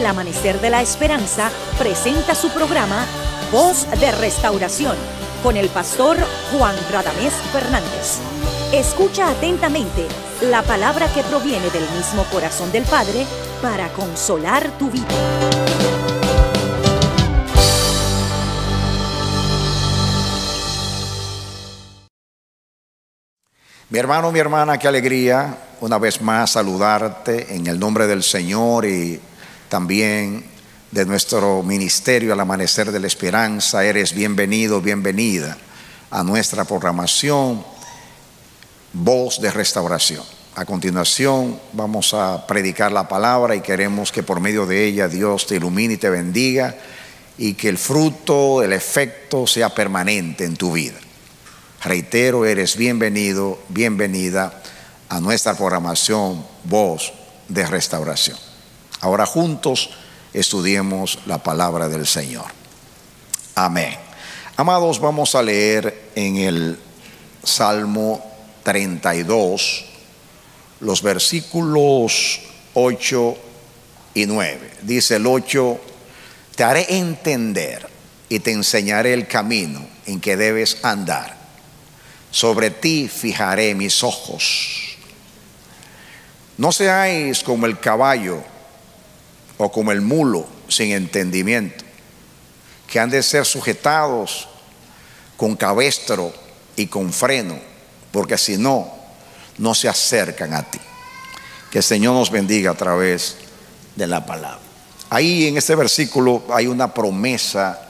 El Amanecer de la Esperanza presenta su programa Voz de Restauración con el pastor Juan Radamés Fernández. Escucha atentamente la palabra que proviene del mismo corazón del Padre para consolar tu vida. Mi hermano, mi hermana, qué alegría una vez más saludarte en el nombre del Señor y también de nuestro ministerio al amanecer de la esperanza. Eres bienvenido, bienvenida a nuestra programación Voz de Restauración. A continuación vamos a predicar la palabra y queremos que por medio de ella Dios te ilumine y te bendiga y que el fruto, el efecto sea permanente en tu vida. Reitero, eres bienvenido, bienvenida a nuestra programación Voz de Restauración. Ahora juntos estudiemos la palabra del Señor. Amén. Amados, vamos a leer en el Salmo 32 los versículos 8 y 9. Dice el 8, te haré entender y te enseñaré el camino en que debes andar sobre ti fijaré mis ojos. No seáis como el caballo o como el mulo sin entendimiento, que han de ser sujetados con cabestro y con freno, porque si no, no se acercan a ti. Que el Señor nos bendiga a través de la palabra. Ahí en este versículo hay una promesa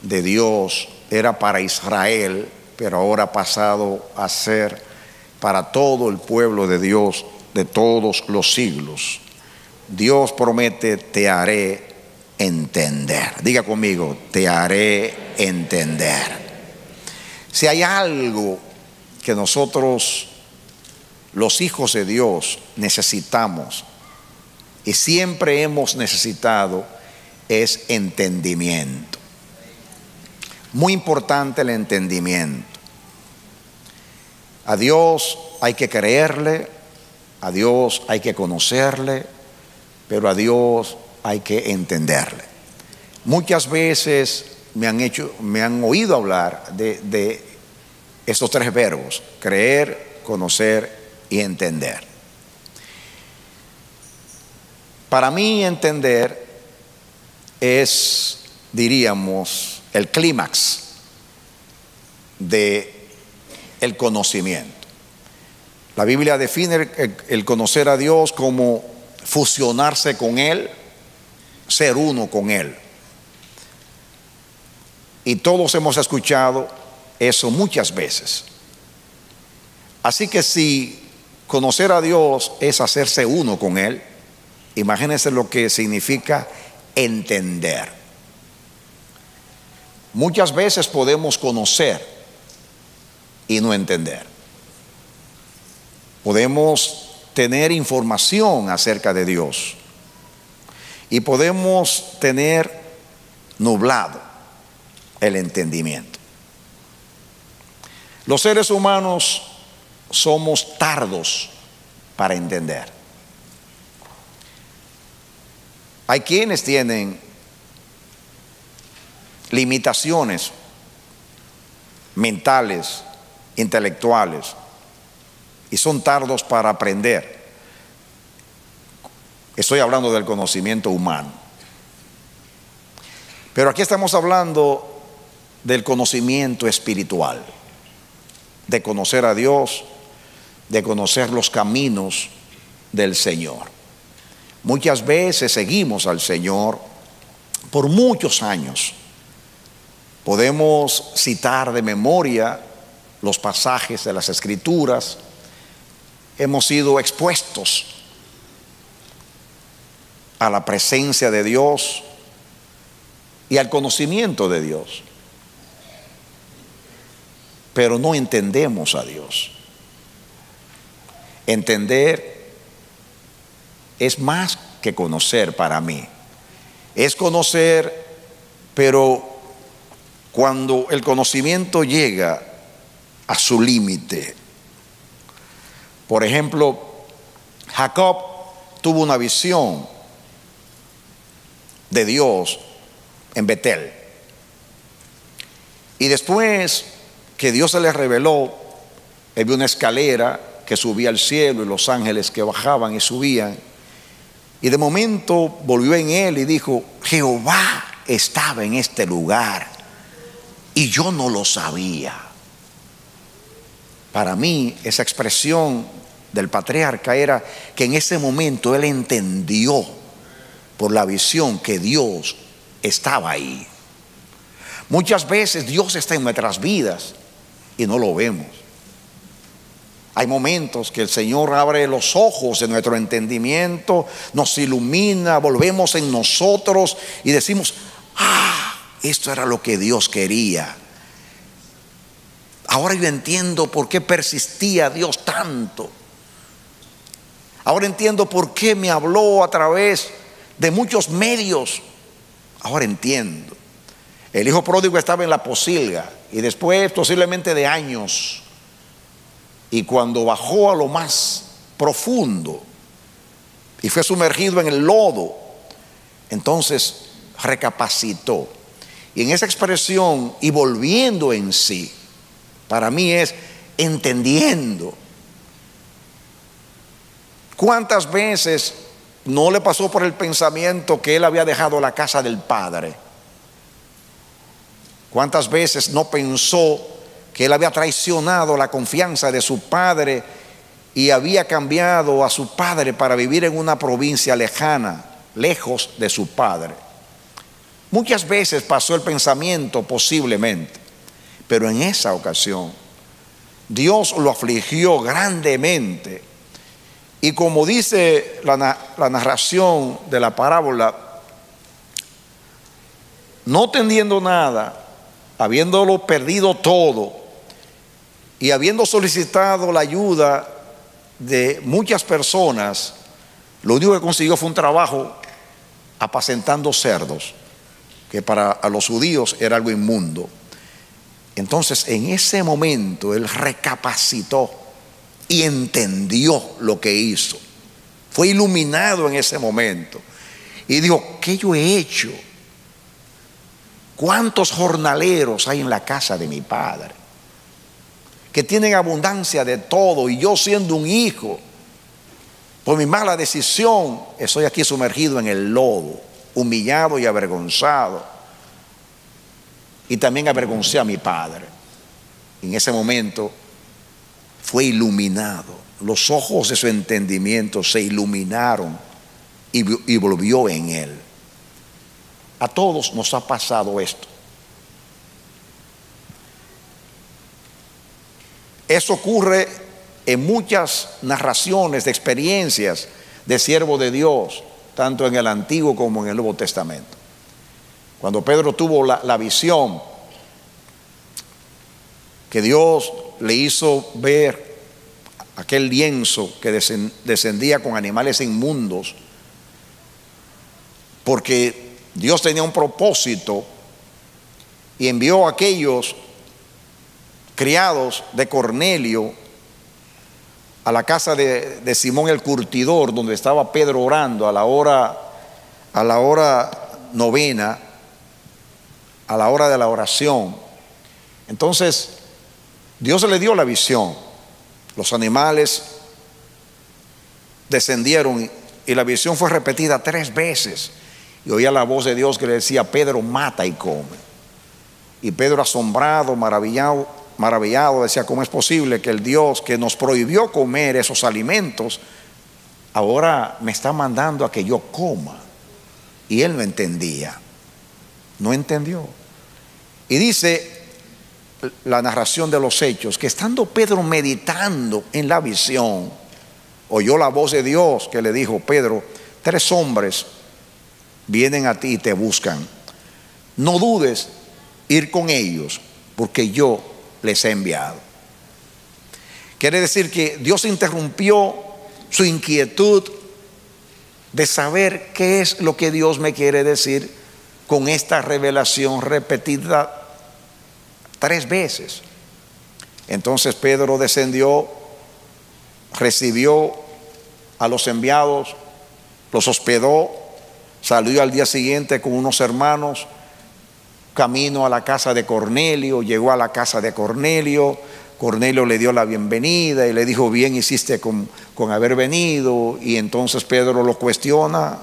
de Dios, era para Israel, pero ahora ha pasado a ser para todo el pueblo de Dios de todos los siglos. Dios promete, te haré entender. Diga conmigo, te haré entender. Si hay algo que nosotros, los hijos de Dios, necesitamos y siempre hemos necesitado, es entendimiento. Muy importante el entendimiento. A Dios hay que creerle, a Dios hay que conocerle, pero a Dios hay que entenderle. Muchas veces me han hecho, me han oído hablar de, estos tres verbos: creer, conocer y entender. Para mí entender es, diríamos, el clímax de el conocimiento. La Biblia define el, conocer a Dios como fusionarse con Él, ser uno con Él. Y todos hemos escuchado eso muchas veces. Así que si conocer a Dios es hacerse uno con Él, imagínense lo que significa entender. Muchas veces podemos conocer y no entender. Podemos tener información acerca de Dios y podemos tener nublado el entendimiento. Los seres humanos somos tardos para entender. Hay quienes tienen limitaciones mentales, intelectuales, y son tardos para aprender. Estoy hablando del conocimiento humano. Pero aquí estamos hablando del conocimiento espiritual, de conocer a Dios, de conocer los caminos del Señor. Muchas veces seguimos al Señor por muchos años Podemos citar de memoria los pasajes de las escrituras. Hemos sido expuestos a la presencia de Dios y al conocimiento de Dios. Pero no entendemos a Dios. Entender es más que conocer para mí. Es conocer, pero cuando el conocimiento llega a su límite. Por ejemplo, Jacob tuvo una visión de Dios en Betel. Y después que Dios se le reveló, él vio una escalera que subía al cielo y los ángeles que bajaban y subían. Y de momento volvió en él y dijo, Jehová estaba en este lugar y yo no lo sabía. Para mí esa expresión del patriarca era que en ese momento él entendió por la visión que Dios estaba ahí. Muchas veces Dios está en nuestras vidas y no lo vemos. Hay momentos que el Señor abre los ojos de nuestro entendimiento, nos ilumina, volvemos en nosotros y decimos, ah, esto era lo que Dios quería. Ahora yo entiendo por qué persistía Dios tanto. Ahora entiendo por qué me habló a través de muchos medios. Ahora entiendo. El hijo pródigo estaba en la posilga y después posiblemente de años y cuando bajó a lo más profundo y fue sumergido en el lodo, entonces recapacitó. Y en esa expresión y volviendo en sí, para mí es entendiendo. ¿Cuántas veces no le pasó por el pensamiento que él había dejado la casa del Padre? ¿Cuántas veces no pensó que él había traicionado la confianza de su padre y había cambiado a su padre para vivir en una provincia lejana, lejos de su padre. Muchas veces pasó el pensamiento posiblemente, pero en esa ocasión Dios lo afligió grandemente. Y como dice la, narración de la parábola, no tendiendo nada, habiéndolo perdido todo, y habiendo solicitado la ayuda de muchas personas, lo único que consiguió fue un trabajo apacentando cerdos, que para los judíos era algo inmundo. Entonces, en ese momento, él recapacitó y entendió lo que hizo. Fue iluminado en ese momento. Y dijo, ¿qué yo he hecho? ¿Cuántos jornaleros hay en la casa de mi padre? que tienen abundancia de todo y yo siendo un hijo, por mi mala decisión, estoy aquí sumergido en el lodo, humillado y avergonzado. Y también avergoncé a mi padre. En ese momento fue iluminado. Los ojos de su entendimiento se iluminaron y, volvió en él. A todos nos ha pasado esto. Eso ocurre en muchas narraciones de experiencias de siervo de Dios, tanto en el Antiguo como en el Nuevo Testamento. Cuando Pedro tuvo la, visión que Dios le hizo ver aquel lienzo que descendía con animales inmundos, porque Dios tenía un propósito y envió a aquellos criados de Cornelio a la casa de, Simón el curtidor, donde estaba Pedro orando a la hora, a la hora novena, a la hora de la oración. Entonces, Dios le dio la visión. Los animales descendieron y la visión fue repetida tres veces. Y oía la voz de Dios que le decía, Pedro, mata y come. Y Pedro asombrado, maravillado, maravillado, decía, ¿cómo es posible que el Dios que nos prohibió comer esos alimentos, ahora me está mandando a que yo coma? Y él no entendía, no entendió. Y dice la narración de los hechos que estando Pedro meditando en la visión, oyó la voz de Dios que le dijo, Pedro, tres hombres vienen a ti y te buscan. No dudes ir con ellos, porque yo les he enviado. Quiere decir que Dios interrumpió su inquietud de saber qué es lo que Dios me quiere decir con esta revelación repetida tres veces. Entonces Pedro descendió, recibió a los enviados, los hospedó, salió al día siguiente con unos hermanos, camino a la casa de Cornelio, llegó a la casa de Cornelio, Cornelio le dio la bienvenida y le dijo, bien hiciste con, con haber venido, y entonces Pedro lo cuestiona,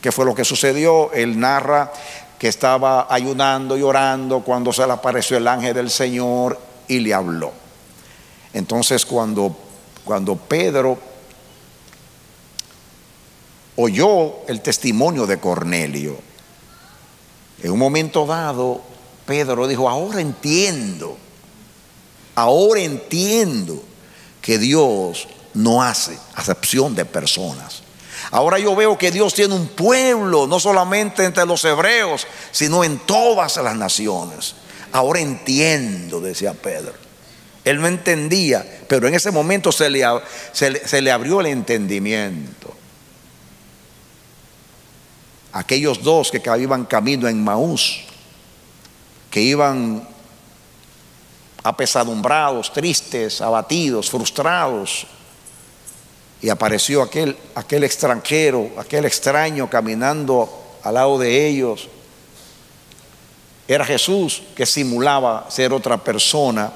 ¿qué fue lo que sucedió? Él narra que estaba ayunando y orando cuando se le apareció el ángel del Señor y le habló. Entonces cuando, cuando Pedro oyó el testimonio de Cornelio, en un momento dado, Pedro dijo, ahora entiendo, ahora entiendo que Dios no hace acepción de personas. Ahora yo veo que Dios tiene un pueblo, no solamente entre los hebreos, sino en todas las naciones. Ahora entiendo, decía Pedro. Él no entendía, pero en ese momento se le, abrió el entendimiento. Aquellos dos que iban camino en Maús, que iban apesadumbrados, tristes, abatidos, frustrados, y apareció aquel, aquel extranjero, aquel extraño caminando al lado de ellos. Era Jesús que simulaba ser otra persona.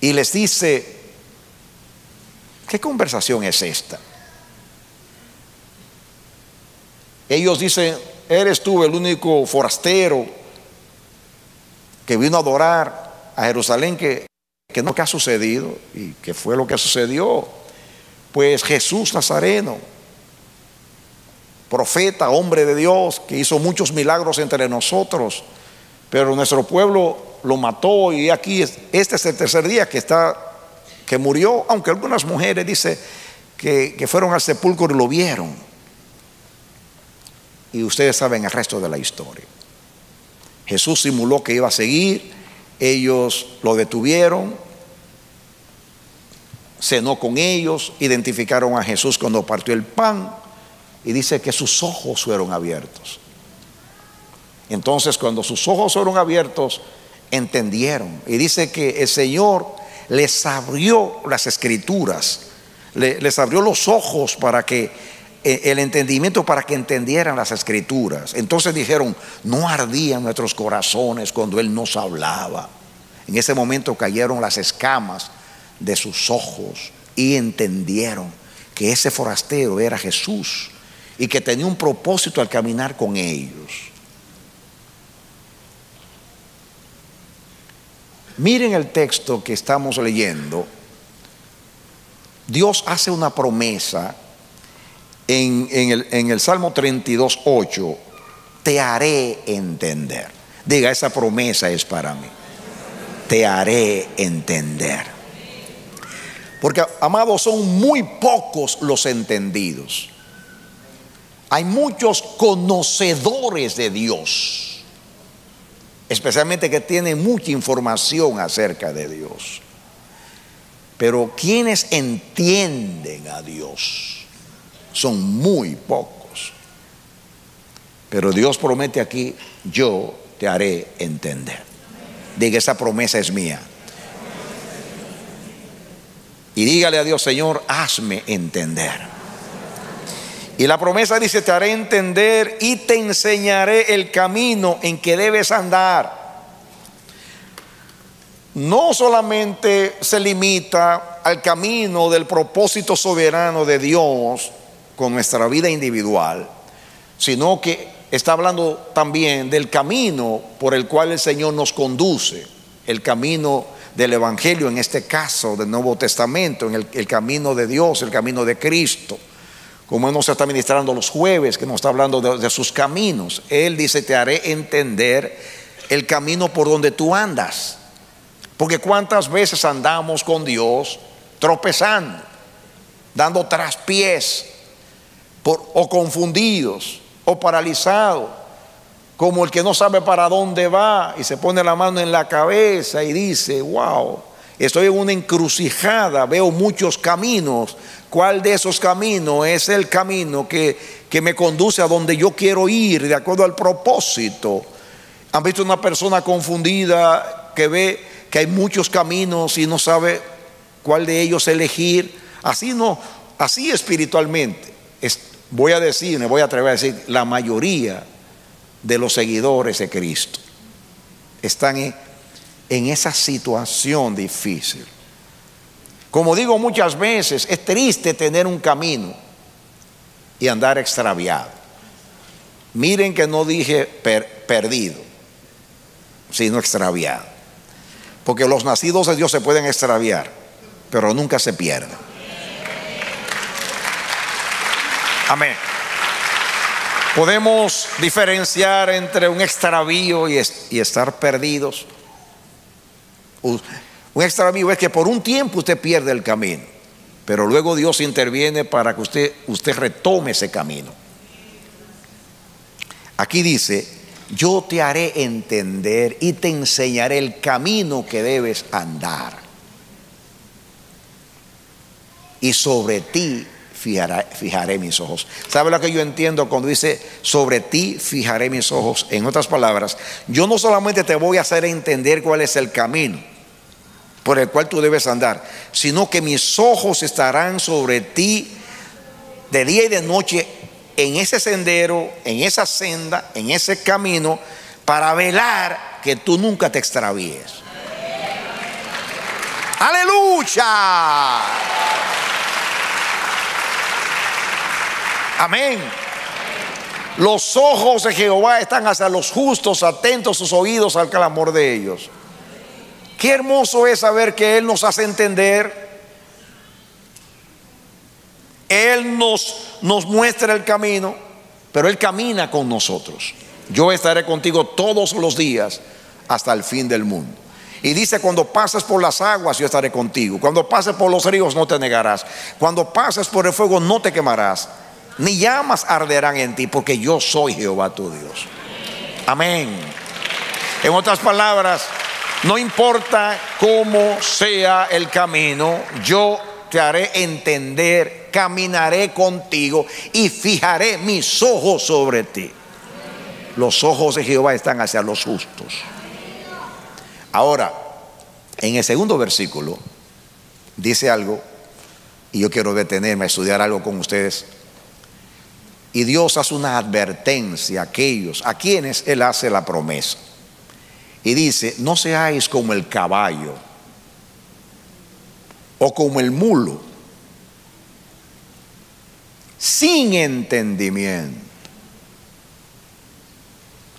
Y les dice, ¿qué conversación es esta? Ellos dicen, eres tú el único forastero que vino a adorar a Jerusalén que que no que ha sucedido y que fue lo que sucedió. Pues Jesús Nazareno, profeta, hombre de Dios, que hizo muchos milagros entre nosotros, pero nuestro pueblo lo mató y aquí este es el tercer día que está que murió, aunque algunas mujeres dice que, que fueron al sepulcro y lo vieron. Y ustedes saben el resto de la historia. Jesús simuló que iba a seguir, ellos lo detuvieron, cenó con ellos, identificaron a Jesús cuando partió el pan y dice que sus ojos fueron abiertos. Entonces cuando sus ojos fueron abiertos, entendieron. Y dice que el Señor les abrió las escrituras, les abrió los ojos para que el entendimiento para que entendieran las escrituras. Entonces dijeron, no ardían nuestros corazones cuando Él nos hablaba. En ese momento cayeron las escamas de sus ojos y entendieron que ese forastero era Jesús y que tenía un propósito al caminar con ellos. Miren el texto que estamos leyendo. Dios hace una promesa en, el, el Salmo 32, 8. Te haré entender. Diga, esa promesa es para mí. Te haré entender. Porque, amados, son muy pocos los entendidos. Hay muchos conocedores de Dios, especialmente que tienen mucha información acerca de Dios. Pero quienes entienden a Dios son muy pocos. Pero Dios promete aquí, yo te haré entender. Diga, esa promesa es mía. Y dígale a Dios, Señor, hazme entender. Y la promesa dice, te haré entender y te enseñaré el camino en que debes andar. No solamente se limita al camino del propósito soberano de Dios con nuestra vida individual, sino que está hablando también del camino por el cual el Señor nos conduce, el camino del Evangelio, en este caso del Nuevo Testamento, en el, camino de Dios, el camino de Cristo, como Él nos está ministrando los jueves, que nos está hablando de, de sus caminos. Él dice, te haré entender el camino por donde tú andas. Porque cuántas veces andamos con Dios tropezando, dando traspiés, o confundidos, o paralizados, como el que no sabe para dónde va y se pone la mano en la cabeza y dice, wow, estoy en una encrucijada, veo muchos caminos. ¿Cuál de esos caminos es el camino que, que me conduce a donde yo quiero ir, de acuerdo al propósito? ¿Han visto una persona confundida que ve que hay muchos caminos y no sabe cuál de ellos elegir? Así no, así espiritualmente. Es, voy a decir, me voy a atrever a decir, la mayoría de los seguidores de Cristo están en, esa situación difícil. Como digo muchas veces, es triste tener un camino y andar extraviado. Miren que no dije per, perdido, sino extraviado. Porque los nacidos de Dios se pueden extraviar, pero nunca se pierden. Amén. Podemos diferenciar entre un extravío y, estar perdidos. Un extravío es que por un tiempo usted pierde el camino, pero luego Dios interviene para que usted, usted retome ese camino. Aquí dice, yo te haré entender y te enseñaré el camino que debes andar. Y sobre ti fijaré, mis ojos. ¿Sabe lo que yo entiendo cuando dice sobre ti fijaré mis ojos? En otras palabras, yo no solamente te voy a hacer entender cuál es el camino por el cual tú debes andar, sino que mis ojos estarán sobre ti de día y de noche en ese sendero, en esa senda, en ese camino, para velar que tú nunca te extravíes. Aleluya. Amén. Los ojos de Jehová están hacia los justos, atentos sus oídos al clamor de ellos. Qué hermoso es saber que Él nos hace entender. Él nos, nos muestra el camino, pero Él camina con nosotros. Yo estaré contigo todos los días hasta el fin del mundo. Y dice, cuando pases por las aguas, yo estaré contigo. Cuando pases por los ríos, no te negarás. Cuando pases por el fuego, no te quemarás. Ni llamas arderán en ti, porque yo soy Jehová tu Dios. Amén. En otras palabras, no importa cómo sea el camino, yo te haré entender, caminaré contigo y fijaré mis ojos sobre ti. Los ojos de Jehová están hacia los justos. Ahora, en el segundo versículo dice algo, y yo quiero detenerme a estudiar algo con ustedes. Y Dios hace una advertencia a aquellos a quienes Él hace la promesa. Y dice, no seáis como el caballo o como el mulo, sin entendimiento,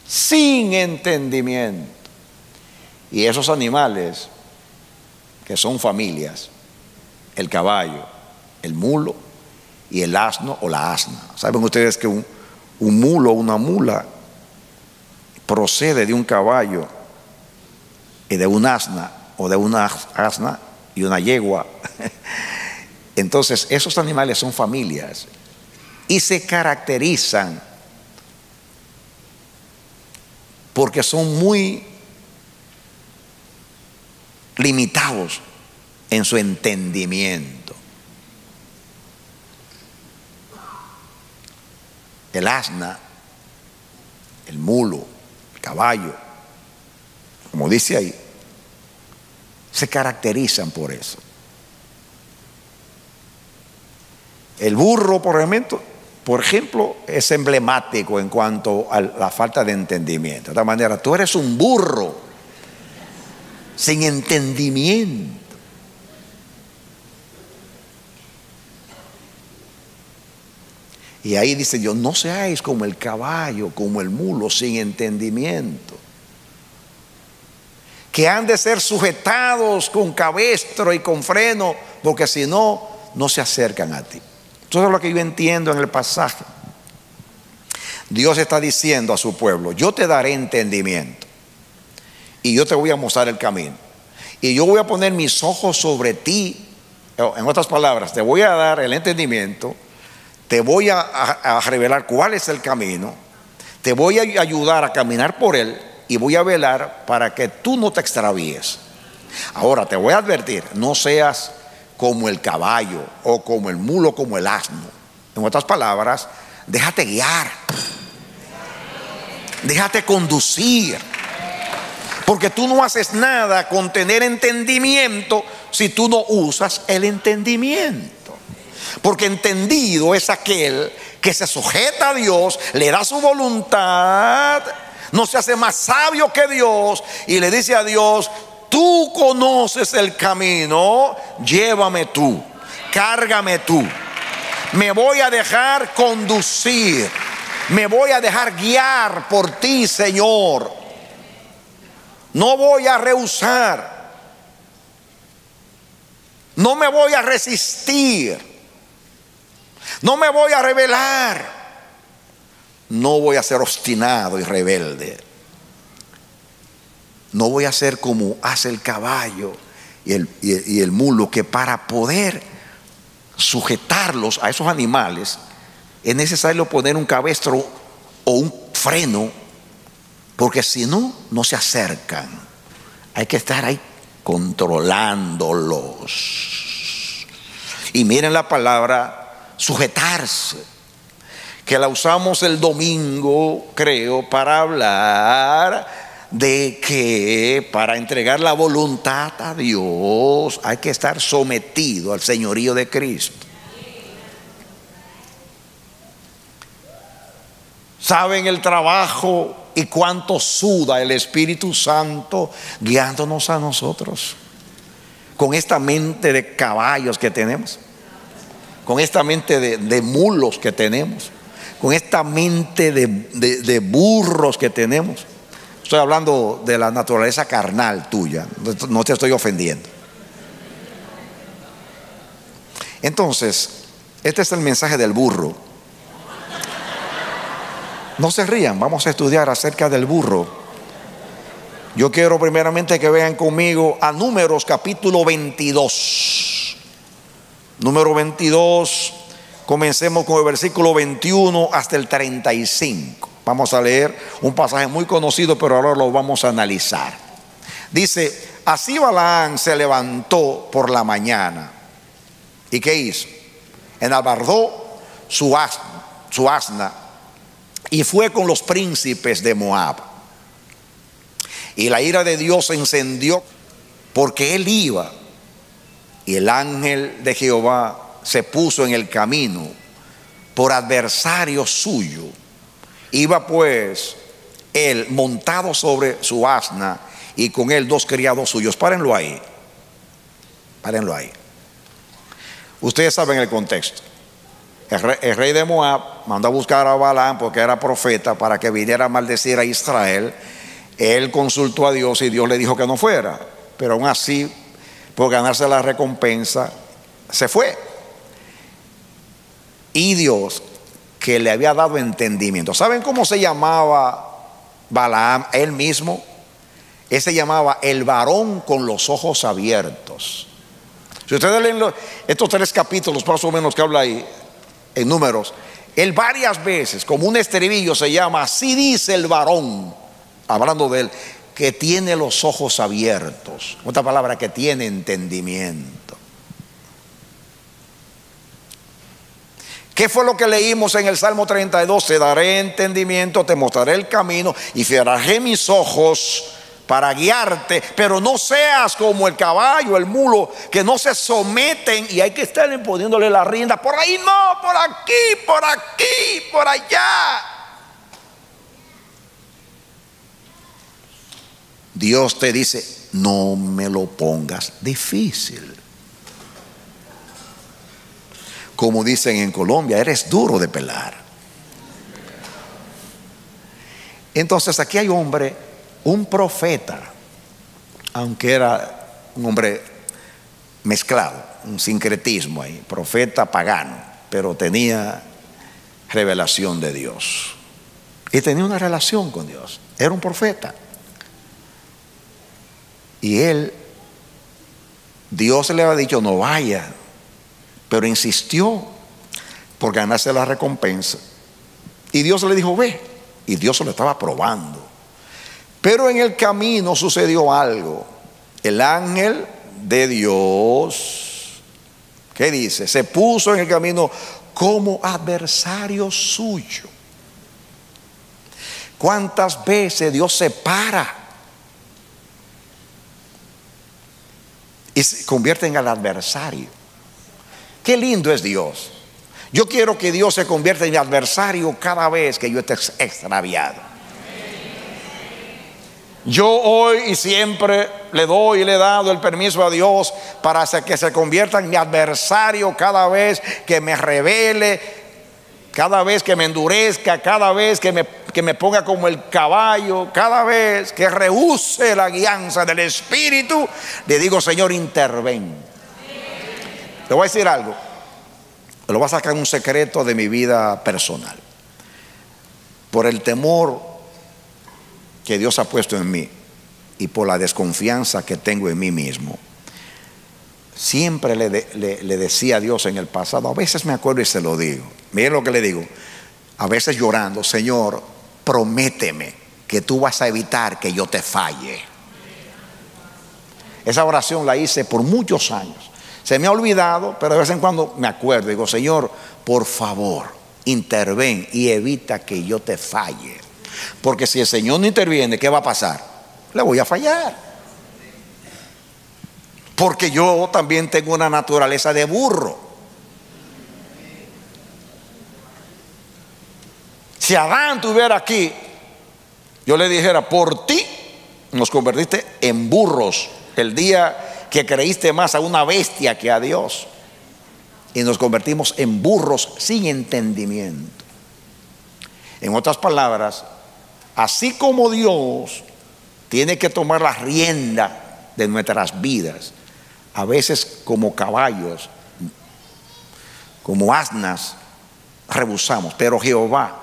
sin entendimiento. Y esos animales que son familias, el caballo, el mulo y el asno o la asna. ¿Saben ustedes que un, un mulo o una mula procede de un caballo y de un asna o de una asna y una yegua? Entonces, esos animales son familias y se caracterizan porque son muy limitados en su entendimiento. El asna, el mulo, el caballo, como dice ahí, se caracterizan por eso. El burro, por ejemplo, por ejemplo, es emblemático en cuanto a la falta de entendimiento. De esta manera, tú eres un burro sin entendimiento. Y ahí dice Dios, no seáis como el caballo, como el mulo, sin entendimiento. Que han de ser sujetados con cabestro y con freno, porque si no, no se acercan a ti. Eso es lo que yo entiendo en el pasaje. Dios está diciendo a su pueblo, yo te daré entendimiento y yo te voy a mostrar el camino. Y yo voy a poner mis ojos sobre ti. En otras palabras, te voy a dar el entendimiento, te voy a, revelar cuál es el camino, te voy a ayudar a caminar por él y voy a velar para que tú no te extravíes. Ahora te voy a advertir, no seas como el caballo o como el mulo, como el asno. En otras palabras, déjate guiar. Déjate conducir. Porque tú no haces nada con tener entendimiento si tú no usas el entendimiento. Porque entendido es aquel que se sujeta a Dios, le da su voluntad, no se hace más sabio que Dios y le dice a Dios, tú conoces el camino, llévame tú, cárgame tú. Me voy a dejar conducir, me voy a dejar guiar por ti, Señor. No voy a rehusar, no me voy a resistir, no me voy a rebelar, no voy a ser obstinado y rebelde. No voy a ser como hace el caballo y el, y el mulo, que para poder sujetarlos a esos animales es necesario poner un cabestro o un freno, porque si no, no se acercan. Hay que estar ahí controlándolos. Y miren la palabra sujetarse, que la usamos el domingo, creo, para hablar de que para entregar la voluntad a Dios hay que estar sometido al señorío de Cristo. ¿Saben el trabajo y cuánto suda el Espíritu Santo guiándonos a nosotros? Con esta mente de caballos que tenemos, con esta mente de, mulos que tenemos, con esta mente de, de burros que tenemos. Estoy hablando de la naturaleza carnal tuya, no te estoy ofendiendo. Entonces, este es el mensaje del burro. No se rían, vamos a estudiar acerca del burro. Yo quiero primeramente que vean conmigo a Números capítulo 22. Número 22, comencemos con el versículo 21 hasta el 35. Vamos a leer un pasaje muy conocido, pero ahora lo vamos a analizar. Dice, así Balaán se levantó por la mañana. ¿Y qué hizo? Enabardó su su asna y fue con los príncipes de Moab. Y la ira de Dios se encendió porque él iba y el ángel de Jehová se puso en el camino por adversario suyo Iba pues él montado sobre su asna y con él dos criados suyos. Párenlo ahí. Párenlo ahí. Ustedes saben el contexto. El rey, de Moab mandó a buscar a Balaam porque era profeta para que viniera a maldecir a Israel. Él consultó a Dios y Dios le dijo que no fuera. Pero aún así, por ganarse la recompensa, se fue. Y Dios que le había dado entendimiento. ¿Saben cómo se llamaba Balaam él mismo? Él se llamaba el varón con los ojos abiertos. Si ustedes leen estos tres capítulos más o menos que habla ahí, en números, él varias veces, como un estribillo, se llama, así dice el varón, hablando de él, que tiene los ojos abiertos. Otra palabra, que tiene entendimiento. ¿Qué fue lo que leímos en el Salmo 32? Te daré entendimiento, te mostraré el camino y cerraré mis ojos para guiarte, pero no seas como el caballo, el mulo, que no se someten y hay que estar poniéndole la rienda. Por ahí no, por aquí, por aquí, por allá. Dios te dice, no me lo pongas difícil como dicen en Colombia, eres duro de pelar. Entonces aquí hay hombre, un profeta, aunque era un hombre mezclado, un sincretismo ahí, profeta pagano, pero tenía revelación de Dios. Y tenía una relación con Dios. Era un profeta. Y él, Dios le había dicho, no vaya, pero insistió por ganarse la recompensa. Y Dios le dijo, ve. Y Dios se lo estaba probando. Pero en el camino sucedió algo. El ángel de Dios, ¿qué dice? Se puso en el camino como adversario suyo. ¿Cuántas veces Dios se para y se convierte en el adversario? Qué lindo es Dios. Yo quiero que Dios se convierta en mi adversario cada vez que yo esté extraviado. Yo hoy y siempre le doy y le he dado el permiso a Dios para que se convierta en mi adversario cada vez que me revele, cada vez que me endurezca, cada vez que me, que me ponga como el caballo, cada vez que rehúse la guianza del Espíritu, le digo, Señor, interven. Le voy a decir algo, lo voy a sacar un secreto de mi vida personal. Por el temor que Dios ha puesto en mí y por la desconfianza que tengo en mí mismo, siempre le, le, decía a Dios en el pasado, a veces me acuerdo y se lo digo, mire lo que le digo, a veces llorando, Señor, prométeme que tú vas a evitar que yo te falle. Esa oración la hice por muchos años. Se me ha olvidado, pero de vez en cuando me acuerdo. Digo, Señor, por favor, interven y evita que yo te falle. Porque si el Señor no interviene, ¿qué va a pasar? Le voy a fallar. Porque yo también tengo una naturaleza de burro. Si Adán estuviera aquí, yo le dijera, por ti nos convertiste en burros el día que creíste más a una bestia que a Dios. Y nos convertimos en burros sin entendimiento. En otras palabras, así como Dios tiene que tomar la rienda de nuestras vidas, a veces como caballos, como asnas, rebusamos. Pero Jehová,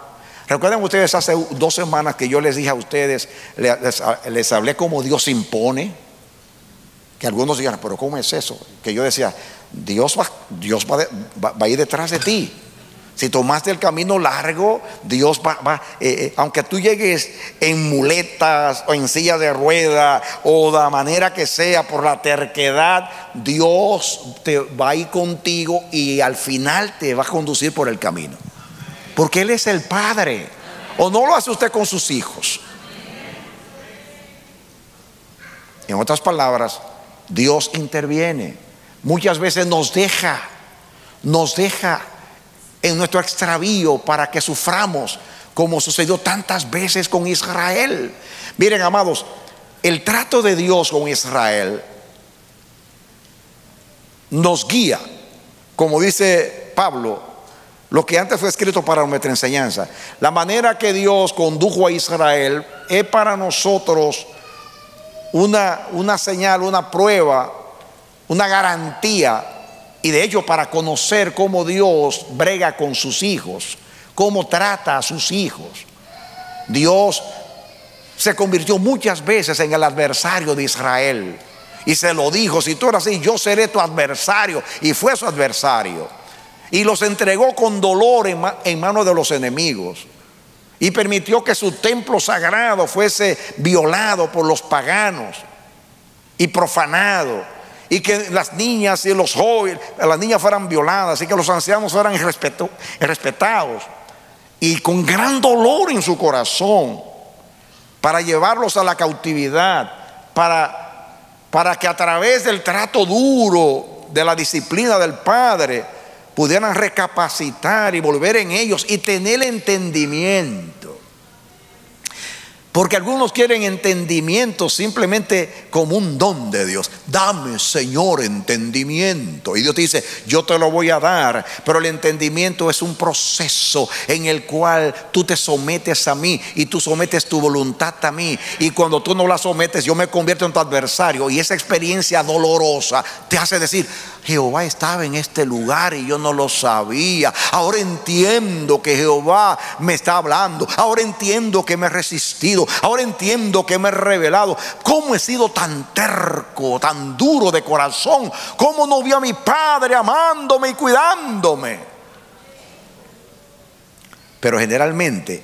recuerden ustedes hace dos semanas que yo les dije a ustedes, les, hablé como Dios impone que algunos digan, pero ¿cómo es eso? Que yo decía, Dios va, Dios va, a ir detrás de ti. Si tomaste el camino largo, Dios va, va eh, eh, aunque tú llegues en muletas o en silla de rueda o de manera que sea por la terquedad, Dios te va a ir contigo y al final te va a conducir por el camino. Porque Él es el Padre. ¿O no lo hace usted con sus hijos? En otras palabras, Dios interviene. Muchas veces nos deja, nos deja en nuestro extravío para que suframos, como sucedió tantas veces con Israel. Miren, amados, el trato de Dios con Israel nos guía, como dice Pablo, lo que antes fue escrito para nuestra enseñanza. La manera que Dios condujo a Israel es para nosotros una, una señal, una prueba, una garantía, y de hecho para conocer cómo Dios brega con sus hijos, cómo trata a sus hijos. Dios se convirtió muchas veces en el adversario de Israel. Y se lo dijo, si tú eres así, yo seré tu adversario. Y fue su adversario. Y los entregó con dolor en, manos de los enemigos. Y permitió que su templo sagrado fuese violado por los paganos y profanado y que las niñas y los jóvenes, las niñas fueran violadas y que los ancianos fueran respetados y con gran dolor en su corazón para llevarlos a la cautividad, para, para que a través del trato duro de la disciplina del Padre, pudieran recapacitar y volver en ellos y tener entendimiento. Porque algunos quieren entendimiento simplemente como un don de Dios. Dame, Señor, entendimiento. Y Dios te dice, yo te lo voy a dar. Pero el entendimiento es un proceso en el cual tú te sometes a mí y tú sometes tu voluntad a mí. Y cuando tú no la sometes, yo me convierto en tu adversario. Y esa experiencia dolorosa te hace decir, Jehová estaba en este lugar y yo no lo sabía. Ahora entiendo que Jehová me está hablando. Ahora entiendo que me he resistido. Ahora entiendo que me he revelado. ¿Cómo he sido tan terco, tan duro de corazón? ¿Cómo no vi a mi padre amándome y cuidándome? Pero generalmente,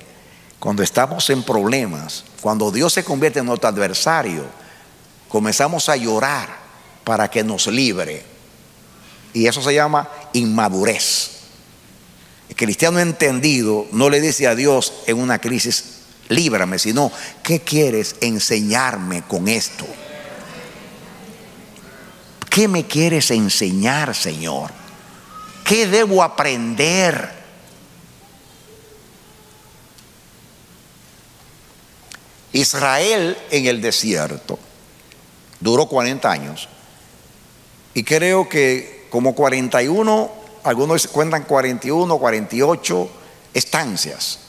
cuando estamos en problemas, cuando Dios se convierte en nuestro adversario, comenzamos a llorar para que nos libre. Y eso se llama inmadurez. El cristiano entendido no le dice a Dios en una crisis, líbrame, sino, ¿qué quieres enseñarme con esto? ¿Qué me quieres enseñar, Señor? ¿Qué debo aprender? Israel en el desierto duró 40 años y creo que como 41, algunos cuentan 41, 48 estancias,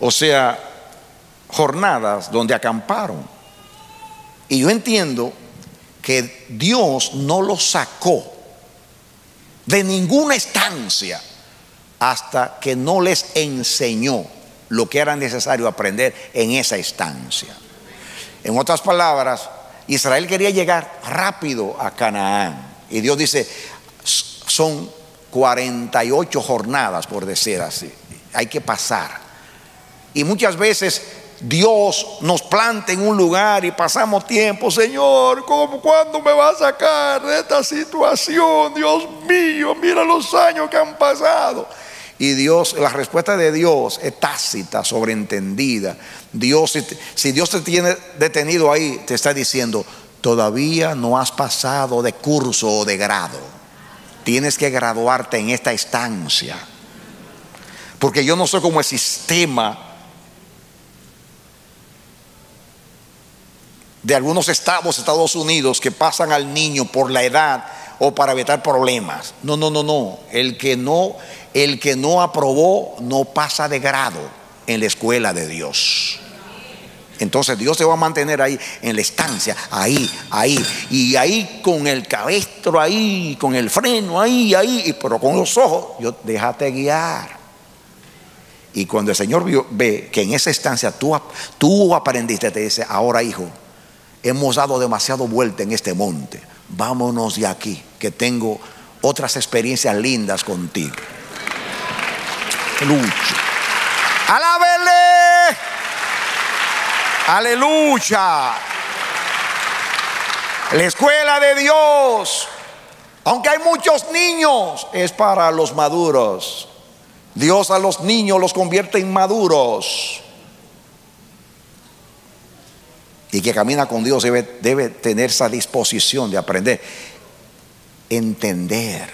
o sea, jornadas donde acamparon. Y yo entiendo que Dios no los sacó de ninguna estancia hasta que no les enseñó lo que era necesario aprender en esa estancia. En otras palabras, Israel quería llegar rápido a Canaán. Y Dios dice, son 48 jornadas, por decir así. Hay que pasar. Y muchas veces Dios nos planta en un lugar y pasamos tiempo, Señor, ¿cómo, ¿cuándo me va a sacar de esta situación? Dios mío, mira los años que han pasado. Y Dios, la respuesta de Dios es tácita, sobreentendida. Dios, si Dios te tiene detenido ahí, te está diciendo, todavía no has pasado de curso o de grado. Tienes que graduarte en esta estancia. Porque yo no soy como el sistema de algunos estados, Estados Unidos, que pasan al niño por la edad o para evitar problemas. No, no, no, no. El que no, el que no aprobó no pasa de grado en la escuela de Dios. Entonces Dios se va a mantener ahí en la estancia, ahí, ahí, y ahí con el cabestro ahí, con el freno ahí, ahí, pero con los ojos, yo déjate guiar. Y cuando el Señor ve que en esa estancia tú, tú aprendiste, te dice, ahora hijo, hemos dado demasiado vuelta en este monte, vámonos de aquí, que tengo otras experiencias lindas contigo. Aleluya. Alábele. Aleluya. La escuela de Dios, aunque hay muchos niños, es para los maduros. Dios a los niños los convierte en maduros. Y que camina con Dios debe, debe tener esa disposición de aprender. Entender.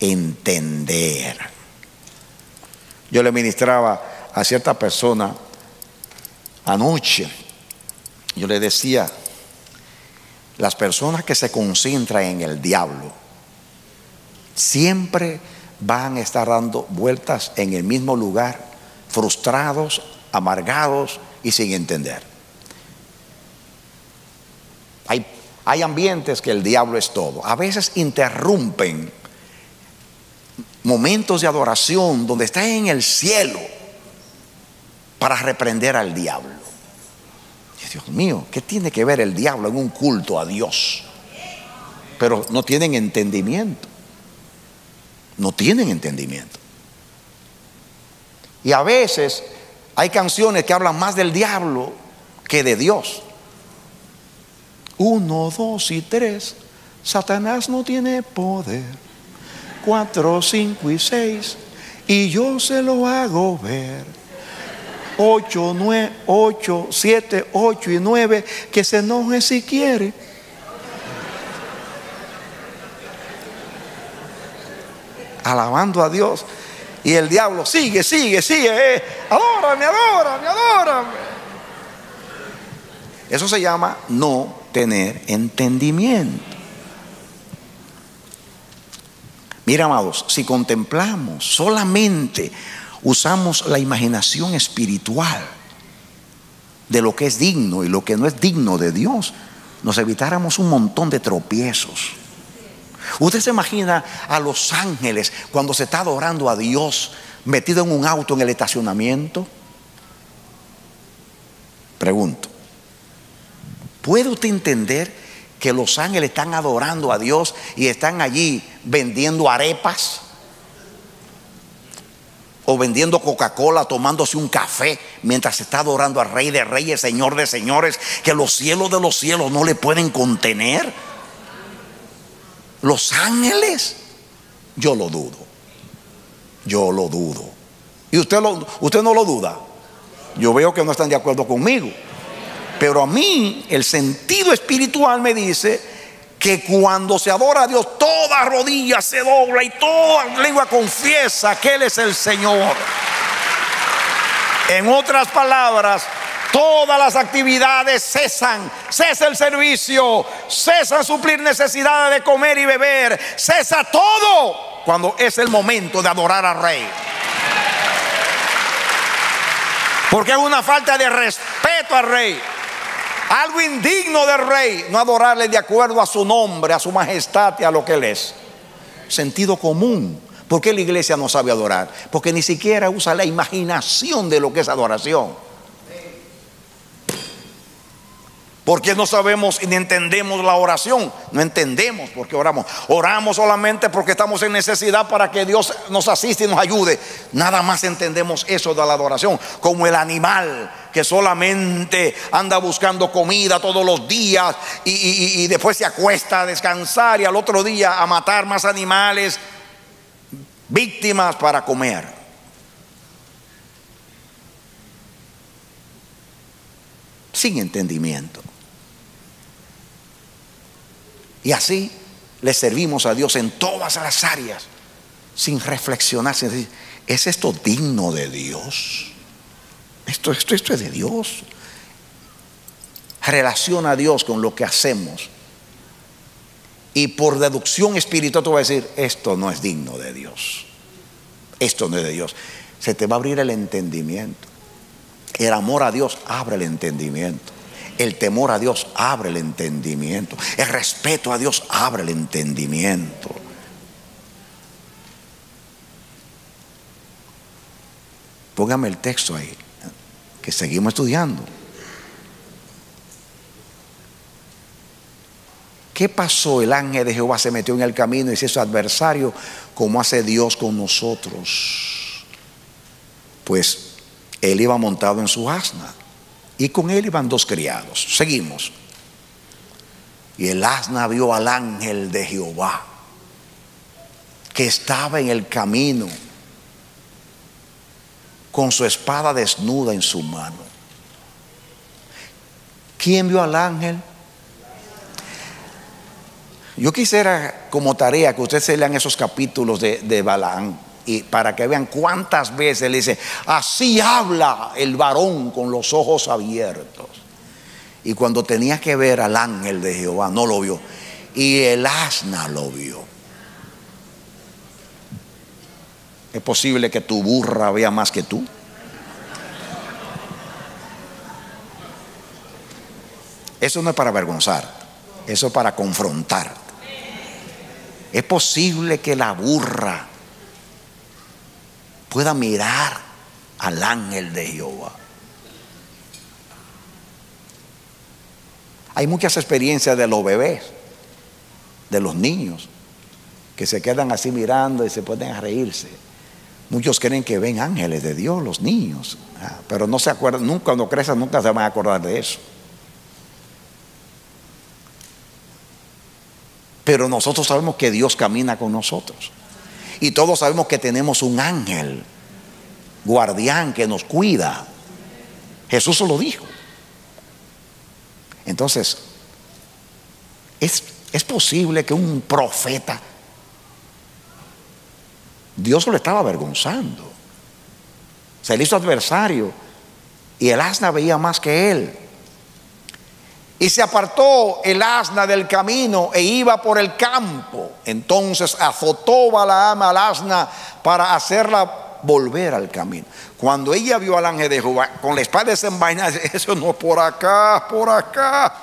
Entender. Yo le ministraba a cierta persona anoche. Yo le decía, las personas que se concentran en el diablo siempre van a estar dando vueltas en el mismo lugar, frustrados, amargados y sin entender. Hay, hay ambientes que el diablo es todo. A veces interrumpen momentos de adoración donde está en el cielo para reprender al diablo. Dios mío, ¿qué tiene que ver el diablo en un culto a Dios? Pero no tienen entendimiento. No tienen entendimiento. Y a veces hay canciones que hablan más del diablo que de Dios. Uno, dos y tres. Satanás no tiene poder 4, 5 y 6 y yo se lo hago ver. 8, 9, 8, 7, 8 y 9, que se enoje si quiere. Alabando a Dios. Y el diablo sigue, sigue, sigue. Eh. Adórame, adórame, adórame. Eso se llama no tener entendimiento. Mira, amados, si contemplamos, solamente usamos la imaginación espiritual de lo que es digno y lo que no es digno de Dios, nos evitáramos un montón de tropiezos. Usted se imagina a los ángeles cuando se está adorando a Dios metido en un auto en el estacionamiento. Pregunto, ¿puede usted entender que los ángeles están adorando a Dios y están allí vendiendo arepas? O vendiendo Coca-Cola, tomándose un café mientras está adorando al Rey de Reyes, Señor de Señores, que los cielos de los cielos no le pueden contener. Los ángeles, yo lo dudo. Yo lo dudo. ¿Y usted, lo, usted no lo duda? Yo veo que no están de acuerdo conmigo. Pero a mí el sentido espiritual me dice que cuando se adora a Dios, toda rodilla se dobla y toda lengua confiesa que Él es el Señor. En otras palabras, todas las actividades cesan, cesa el servicio, cesa suplir necesidades de comer y beber, cesa todo cuando es el momento de adorar al Rey. Porque es una falta de respeto al Rey. Algo indigno del rey, no adorarle de acuerdo a su nombre, a su majestad y a lo que él es. Sentido común. ¿Por qué la iglesia no sabe adorar? Porque ni siquiera usa la imaginación de lo que es adoración. Porque no sabemos ni entendemos la oración. No entendemos por qué oramos. Oramos solamente porque estamos en necesidad para que Dios nos asiste y nos ayude. Nada más entendemos eso de la adoración. Como el animal que solamente anda buscando comida todos los días y, y después se acuesta a descansar y al otro día a matar más animales, víctimas para comer. Sin entendimiento. Y así le servimos a Dios en todas las áreas, sin reflexionar, sin decir, ¿es esto digno de Dios? Esto, esto, esto es de Dios. Relaciona a Dios con lo que hacemos. Y por deducción espiritual tú vas a decir, esto no es digno de Dios. Esto no es de Dios. Se te va a abrir el entendimiento. El amor a Dios abre el entendimiento. El temor a Dios abre el entendimiento. El respeto a Dios abre el entendimiento. Póngame el texto ahí, que seguimos estudiando. ¿Qué pasó? El ángel de Jehová se metió en el camino y se hizo adversario como hace Dios con nosotros. Pues él iba montado en su asna y con él iban dos criados. Seguimos. Y el asna vio al ángel de Jehová que estaba en el camino con su espada desnuda en su mano. ¿Quién vio al ángel? Yo quisiera como tarea que ustedes se lean esos capítulos de, de Balaán y para que vean cuántas veces le dice, así habla el varón con los ojos abiertos. Y cuando tenía que ver al ángel de Jehová, no lo vio. Y el asna lo vio. ¿Es posible que tu burra vea más que tú? Eso no es para avergonzar, eso es para confrontar. Es posible que la burra pueda mirar al ángel de Jehová. Hay muchas experiencias de los bebés, de los niños, que se quedan así mirando y se pueden reírse. Muchos creen que ven ángeles de Dios, los niños, ah, pero no se acuerdan, nunca cuando crecen nunca se van a acordar de eso. Pero nosotros sabemos que Dios camina con nosotros. Y todos sabemos que tenemos un ángel, guardián que nos cuida. Jesús se lo dijo. Entonces, es, es posible que un profeta, Dios lo estaba avergonzando. Se le hizo adversario y el asna veía más que él. Y se apartó el asna del camino e iba por el campo. Entonces azotó Balaam al asna para hacerla volver al camino. Cuando ella vio al ángel de Jehová con la espada desenvainada, eso no por acá, por acá.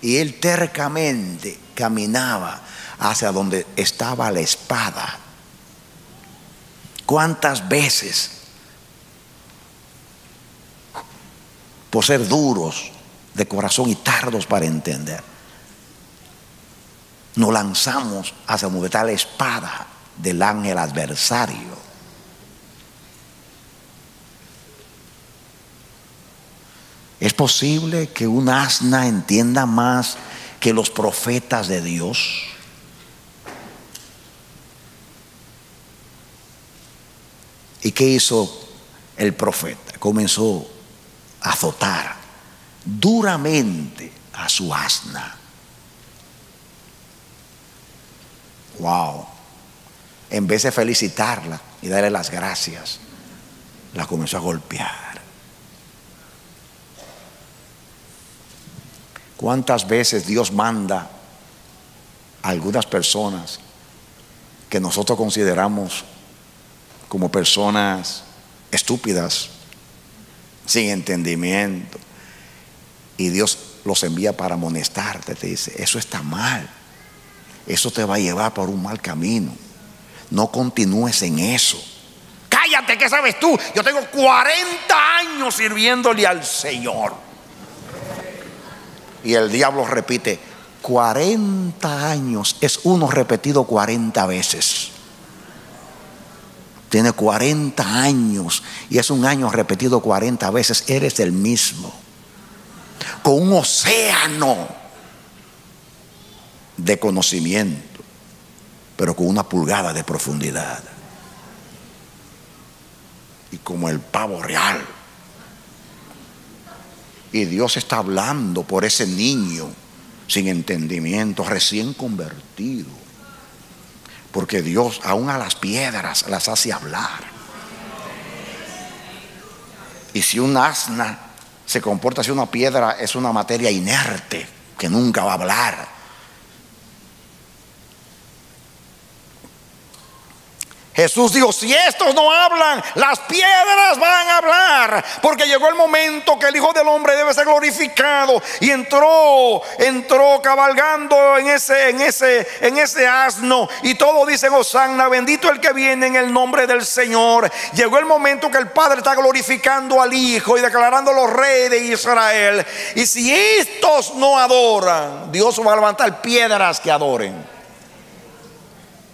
Y él tercamente caminaba hacia donde estaba la espada. ¿Cuántas veces, por ser duros de corazón y tardos para entender, nos lanzamos hacia donde está la espada del ángel adversario? ¿Es posible que un asna entienda más que los profetas de Dios? ¿Y qué hizo el profeta? Comenzó azotar duramente a su asna. Wow. En vez de felicitarla y darle las gracias, la comenzó a golpear. ¿Cuántas veces Dios manda a algunas personas que nosotros consideramos como personas estúpidas, sin entendimiento? Y Dios los envía para amonestarte, te dice, eso está mal, eso te va a llevar por un mal camino, no continúes en eso. Cállate, ¿qué sabes tú? Yo tengo 40 años sirviéndole al Señor. Y el diablo repite, 40 años es uno repetido 40 veces. Tiene 40 años y es un año repetido 40 veces. Eres el mismo. Con un océano de conocimiento, pero con una pulgada de profundidad. Y como el pavo real y Dios está hablando por ese niño sin entendimiento, recién convertido. Porque Dios aún a las piedras las hace hablar. Y si un asna se comporta así una piedra, es una materia inerte que nunca va a hablar. Jesús dijo, si estos no hablan, las piedras van a hablar, porque llegó el momento que el Hijo del Hombre debe ser glorificado y entró, entró cabalgando en ese en ese en ese asno y todos dicen Hosanna, bendito el que viene en el nombre del Señor. Llegó el momento que el Padre está glorificando al Hijo y declarando los reyes de Israel. Y si estos no adoran, Dios va a levantar piedras que adoren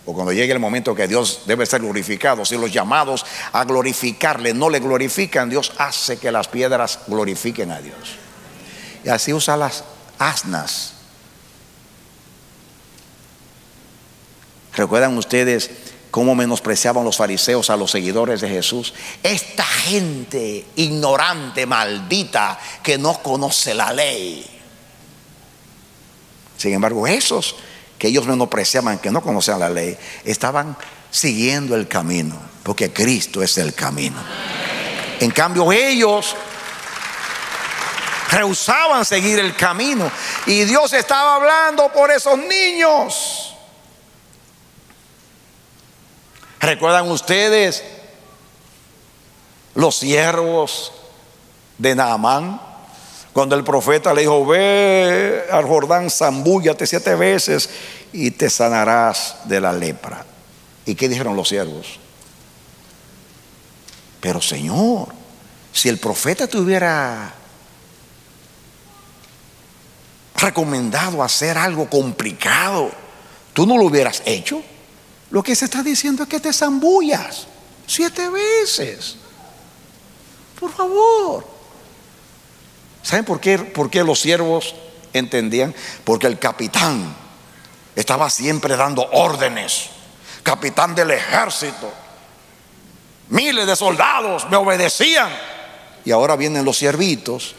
cuando llegue el momento que Dios debe ser glorificado, si los llamados a glorificarle no le glorifican, Dios hace que las piedras glorifiquen a Dios. Y así usa las asnas. ¿Recuerdan ustedes cómo menospreciaban los fariseos a los seguidores de Jesús? Esta gente ignorante, maldita, que no conoce la ley. Sin embargo, esos que ellos menospreciaban, que no conocían la ley, estaban siguiendo el camino, porque Cristo es el camino. En cambio ellos rehusaban seguir el camino y Dios estaba hablando por esos niños. ¿Recuerdan ustedes los siervos de Naamán? Cuando el profeta le dijo, ve al Jordán, zambúllate siete veces y te sanarás de la lepra. ¿Y qué dijeron los siervos? Pero Señor, si el profeta te hubiera recomendado hacer algo complicado, tú no lo hubieras hecho. Lo que se está diciendo es que te zambullas siete veces. Por favor. ¿Saben por qué, por qué los siervos entendían? Porque el capitán estaba siempre dando órdenes. Capitán del ejército. Miles de soldados me obedecían. Y ahora vienen los siervitos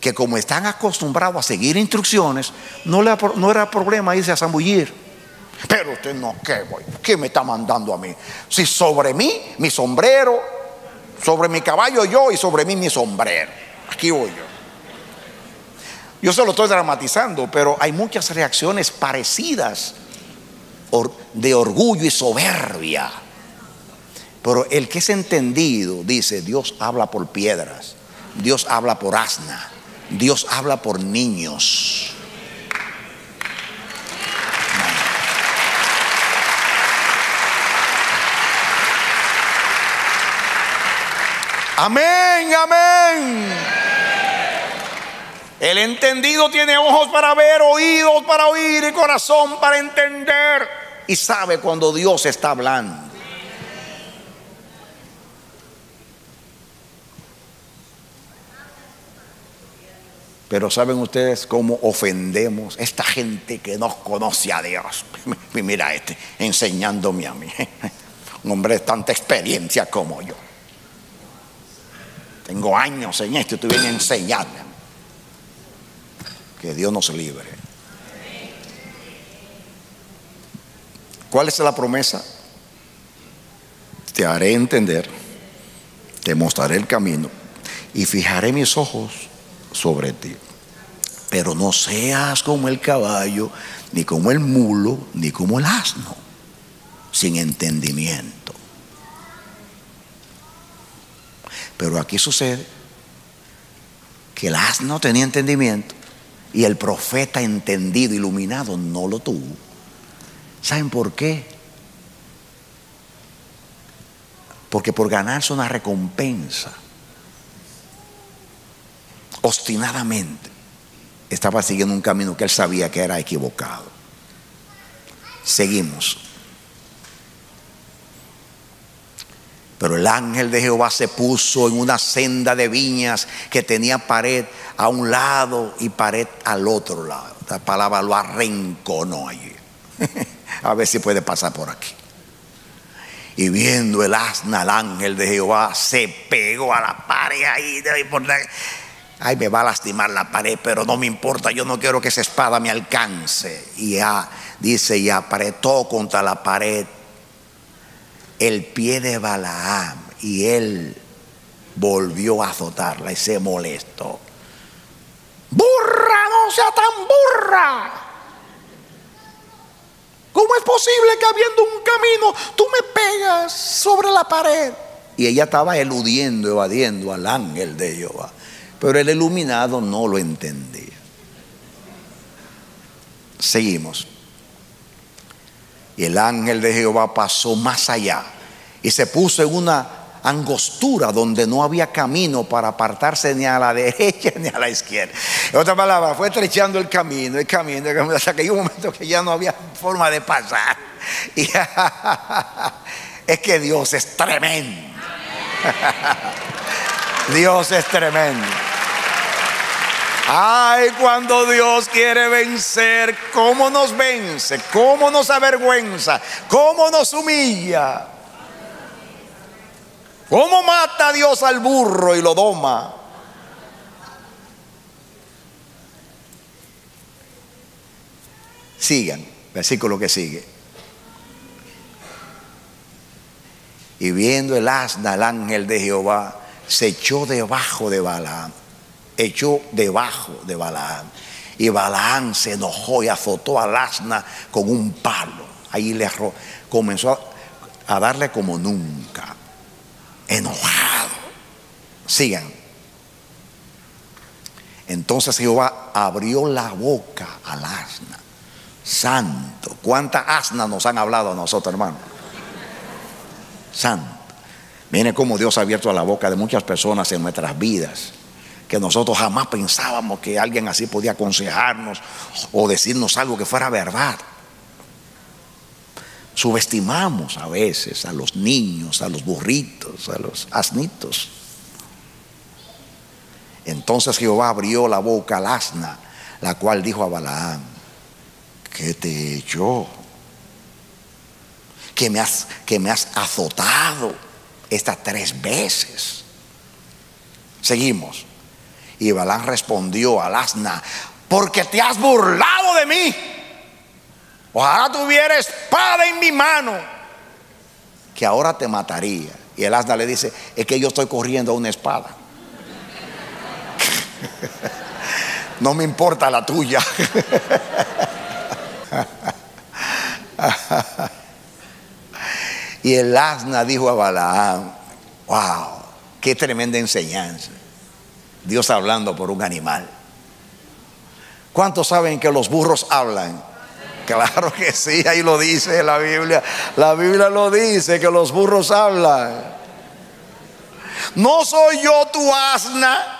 que como están acostumbrados a seguir instrucciones, no, le, no era problema irse a zambullir. Pero usted no, ¿qué, voy? ¿qué me está mandando a mí? Si sobre mí, mi sombrero, sobre mi caballo yo y sobre mí mi sombrero. Aquí voy yo. Yo solo estoy dramatizando, pero hay muchas reacciones parecidas de orgullo y soberbia. Pero el que es entendido dice, Dios habla por piedras, Dios habla por asna, Dios habla por niños. Amén, amén. El entendido tiene ojos para ver, oídos para oír y corazón para entender. Y sabe cuando Dios está hablando. Pero ¿saben ustedes cómo ofendemos esta gente que no conoce a Dios? Mira este, enseñándome a mí. Un hombre de tanta experiencia como yo. Tengo años en esto y tú vienes a. Que Dios nos libre. ¿Cuál es la promesa? Te haré entender, te mostraré el camino y fijaré mis ojos sobre ti. Pero no seas como el caballo, ni como el mulo, ni como el asno, sin entendimiento. Pero aquí sucede que el asno tenía entendimiento y el profeta entendido, iluminado, no lo tuvo. ¿Saben por qué? Porque por ganarse una recompensa, obstinadamente, estaba siguiendo un camino que él sabía que era equivocado. Seguimos. Pero el ángel de Jehová se puso en una senda de viñas que tenía pared a un lado y pared al otro lado. La palabra lo arrinconó allí. a ver si puede pasar por aquí. Y viendo el asna, el ángel de Jehová se pegó a la pared ahí. Ay, me va a lastimar la pared, pero no me importa. Yo no quiero que esa espada me alcance. Y ya dice, y apretó contra la pared el pie de Balaam. Y él volvió a azotarla y se molestó. Burra, no sea tan burra. ¿Cómo es posible que habiendo un camino tú me pegas sobre la pared? Y ella estaba eludiendo, evadiendo al ángel de Jehová. Pero el iluminado no lo entendía. Seguimos. Y el ángel de Jehová pasó más allá y se puso en una angostura donde no había camino para apartarse ni a la derecha ni a la izquierda. En otra palabra, fue estrechando el camino, el camino, el camino, hasta que hay un momento que ya no había forma de pasar. Y es que Dios es tremendo. Dios es tremendo. Ay, cuando Dios quiere vencer, ¿cómo nos vence? ¿Cómo nos avergüenza? ¿Cómo nos humilla? ¿Cómo mata a Dios al burro y lo doma? Sigan, versículo que sigue. Y viendo el asna, el ángel de Jehová se echó debajo de Balaam echó debajo de Balaam. Y Balaam se enojó y azotó al asna con un palo. Ahí le comenzó a darle como nunca. Enojado. Sigan. Entonces Jehová abrió la boca al asna. Santo. ¿Cuántas asnas nos han hablado a nosotros, hermano? Santo. Miren cómo Dios ha abierto la boca de muchas personas en nuestras vidas que nosotros jamás pensábamos que alguien así podía aconsejarnos o decirnos algo que fuera verdad. Subestimamos a veces a los niños, a los burritos, a los asnitos. Entonces Jehová abrió la boca al asna, la cual dijo a Balaam, ¿qué te he hecho? Que me has, que me has azotado estas tres veces. Seguimos. Y Balán respondió al asna, porque te has burlado de mí. Ojalá tuviera espada en mi mano, que ahora te mataría. Y el asna le dice, es que yo estoy corriendo a una espada. no me importa la tuya. y el asna dijo a Balaam, wow, qué tremenda enseñanza. Dios hablando por un animal. ¿Cuántos saben que los burros hablan? Claro que sí, ahí lo dice la Biblia. La Biblia lo dice que los burros hablan. ¿no soy yo tu asna?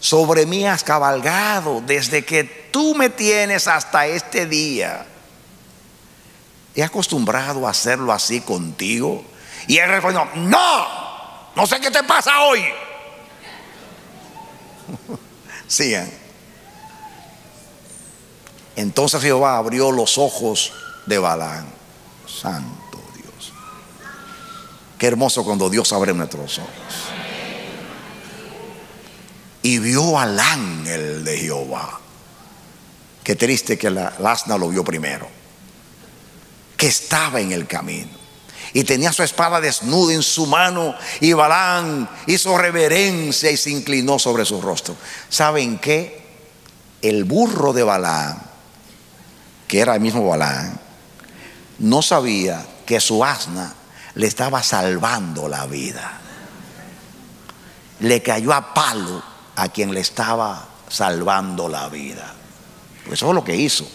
Sobre mí has cabalgado desde que tú me tienes hasta este día. He acostumbrado a hacerlo así contigo. Y él respondió, no, no sé qué te pasa hoy. Sigan. Entonces Jehová abrió los ojos de Balán. Santo Dios. Qué hermoso cuando Dios abre nuestros ojos. Y vio al ángel de Jehová. Qué triste que la asna lo vio primero. Que estaba en el camino. Y tenía su espada desnuda en su mano. Y Balán hizo reverencia y se inclinó sobre su rostro. ¿Saben qué? El burro de Balán, que era el mismo Balán, no sabía que su asna le estaba salvando la vida. Le cayó a palo a quien le estaba salvando la vida. Pues eso es lo que hizo.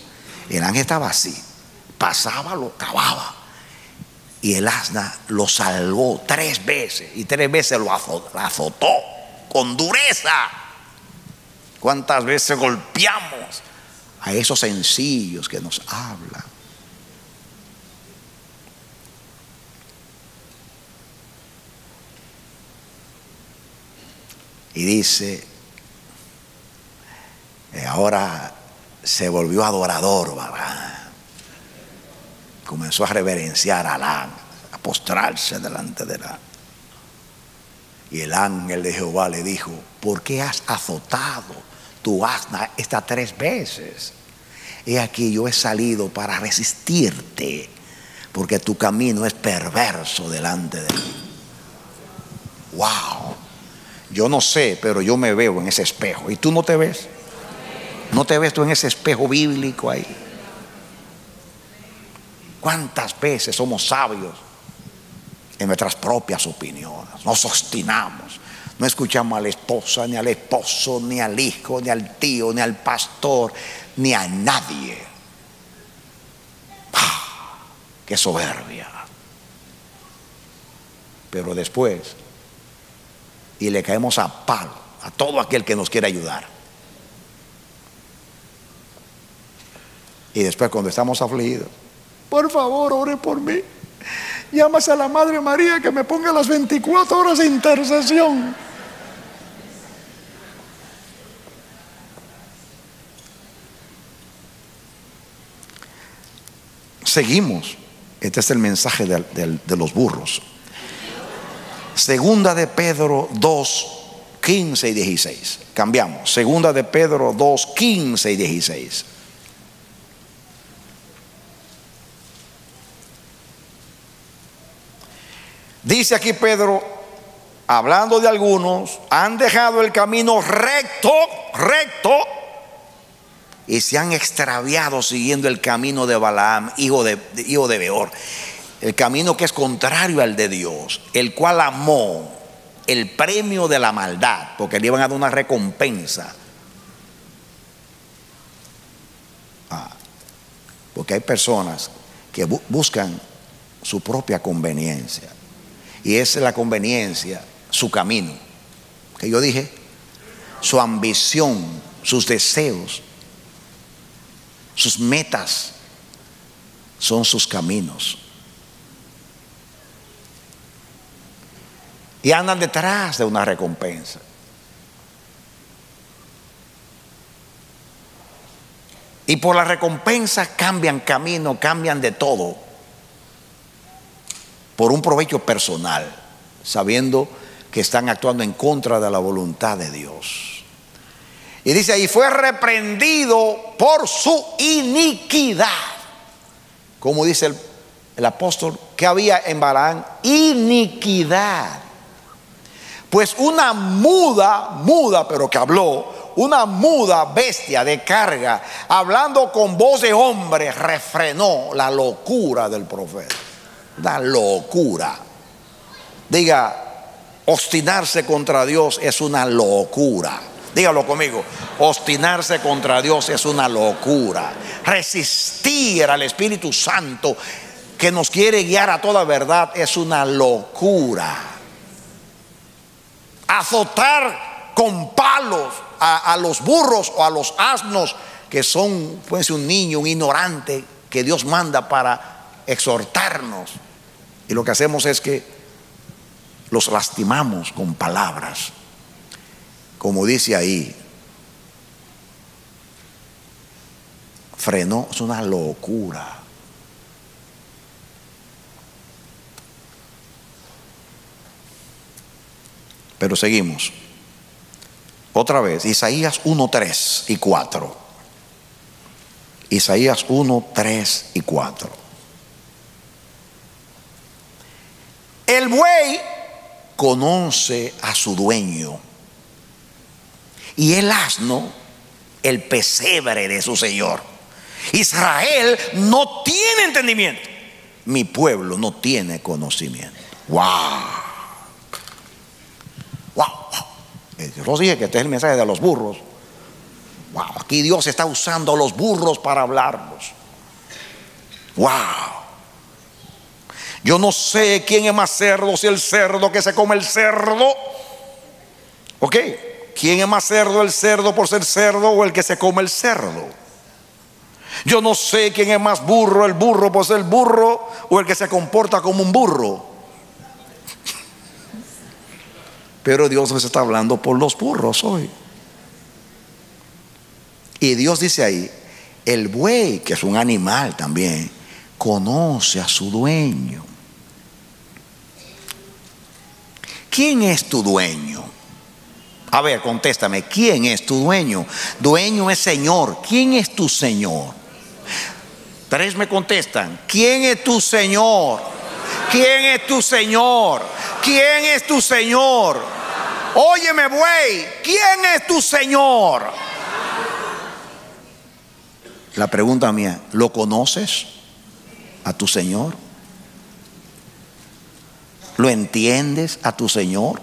El ángel estaba así. Pasaba, lo cavaba. Y el asna lo salvó tres veces. Y tres veces lo azotó con dureza. ¿Cuántas veces golpeamos a esos sencillos que nos hablan? Y dice, eh, ahora se volvió adorador, ¿verdad? Comenzó a reverenciar a Alán, a postrarse delante de Alán. Y el ángel de Jehová le dijo, ¿por qué has azotado tu asna estas tres veces? He aquí yo he salido para resistirte, porque tu camino es perverso delante de mí. Wow. Yo no sé, pero yo me veo en ese espejo. ¿Y tú no te ves? ¿No te ves tú en ese espejo bíblico ahí? ¿Cuántas veces somos sabios en nuestras propias opiniones? Nos obstinamos. No escuchamos a la esposa, ni al esposo, ni al hijo, ni al tío, ni al pastor, ni a nadie. ¡Ah! ¡Qué soberbia! Pero después, y le caemos a palo a todo aquel que nos quiere ayudar. Y después cuando estamos afligidos, por favor, ore por mí. Llamas a la Madre María que me ponga las 24 horas de intercesión. Seguimos. Este es el mensaje de, de, de los burros. Segunda de Pedro 2, 15 y 16. Cambiamos. Segunda de Pedro 2, 15 y 16. Dice aquí Pedro, hablando de algunos, han dejado el camino recto, recto, y se han extraviado siguiendo el camino de Balaam, hijo de, hijo de Beor. El camino que es contrario al de Dios, el cual amó el premio de la maldad, porque le iban a dar una recompensa. Ah, porque hay personas que bu buscan su propia conveniencia. Y es la conveniencia, su camino. Que yo dije, su ambición, sus deseos, sus metas son sus caminos. Y andan detrás de una recompensa. Y por la recompensa cambian camino, cambian de todo por un provecho personal, sabiendo que están actuando en contra de la voluntad de Dios. Y dice ahí, fue reprendido por su iniquidad. Como dice el, el apóstol, que había en Balaán iniquidad. Pues una muda, muda, pero que habló, una muda bestia de carga, hablando con voz de hombre, refrenó la locura del profeta. Una locura. Diga, obstinarse contra Dios es una locura. Dígalo conmigo, obstinarse contra Dios es una locura. Resistir al Espíritu Santo que nos quiere guiar a toda verdad es una locura. azotar con palos a, a los burros o a los asnos que son, puede ser un niño, un ignorante, que Dios manda para exhortarnos. Y lo que hacemos es que los lastimamos con palabras. Como dice ahí, frenó, es una locura. Pero seguimos. Otra vez, Isaías 1, 3 y 4. Isaías 1, 3 y 4. El buey conoce a su dueño y el asno el pesebre de su Señor. Israel no tiene entendimiento. Mi pueblo no tiene conocimiento. Wow. Wow. Yo dije que este es el mensaje de los burros. Wow, aquí Dios está usando a los burros para hablarnos. Wow. Yo no sé quién es más cerdo, si el cerdo que se come el cerdo. ¿Ok? ¿Quién es más cerdo, el cerdo por ser cerdo o el que se come el cerdo? Yo no sé quién es más burro, el burro por ser burro o el que se comporta como un burro. Pero Dios nos está hablando por los burros hoy. Y Dios dice ahí, el buey, que es un animal también, conoce a su dueño. ¿Quién es tu dueño? A ver, contéstame, ¿quién es tu dueño? Dueño es Señor. ¿Quién es tu Señor? Tres me contestan, ¿quién es tu Señor? ¿Quién es tu Señor? ¿Quién es tu Señor? Óyeme, buey, ¿quién es tu Señor? La pregunta mía, ¿lo conoces a tu Señor? ¿Lo entiendes a tu Señor?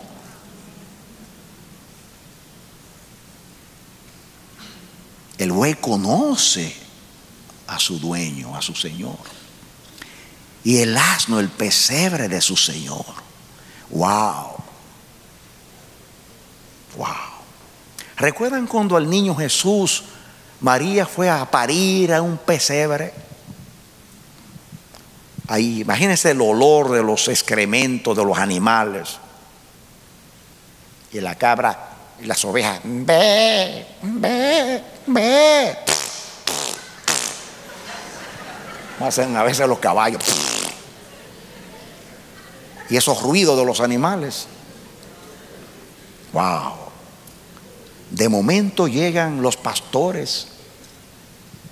El buey conoce a su dueño, a su Señor. Y el asno, el pesebre de su Señor. Wow. Wow. ¿Recuerdan cuando al niño Jesús María fue a parir a un pesebre. Ahí, imagínense el olor de los excrementos de los animales. Y la cabra y las ovejas, ve, ve, ve. Hacen a veces los caballos. Y esos ruidos de los animales. Wow. De momento llegan los pastores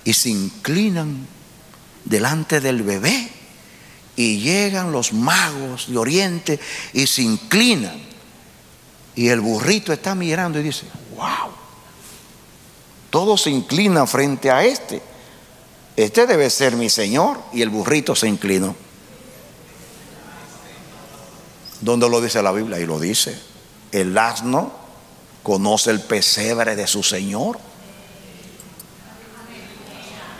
y se inclinan delante del bebé. Y llegan los magos de Oriente y se inclinan. Y el burrito está mirando y dice, wow, todos se inclinan frente a este. Este debe ser mi Señor. Y el burrito se inclinó. ¿Dónde lo dice la Biblia? Y lo dice. El asno conoce el pesebre de su Señor.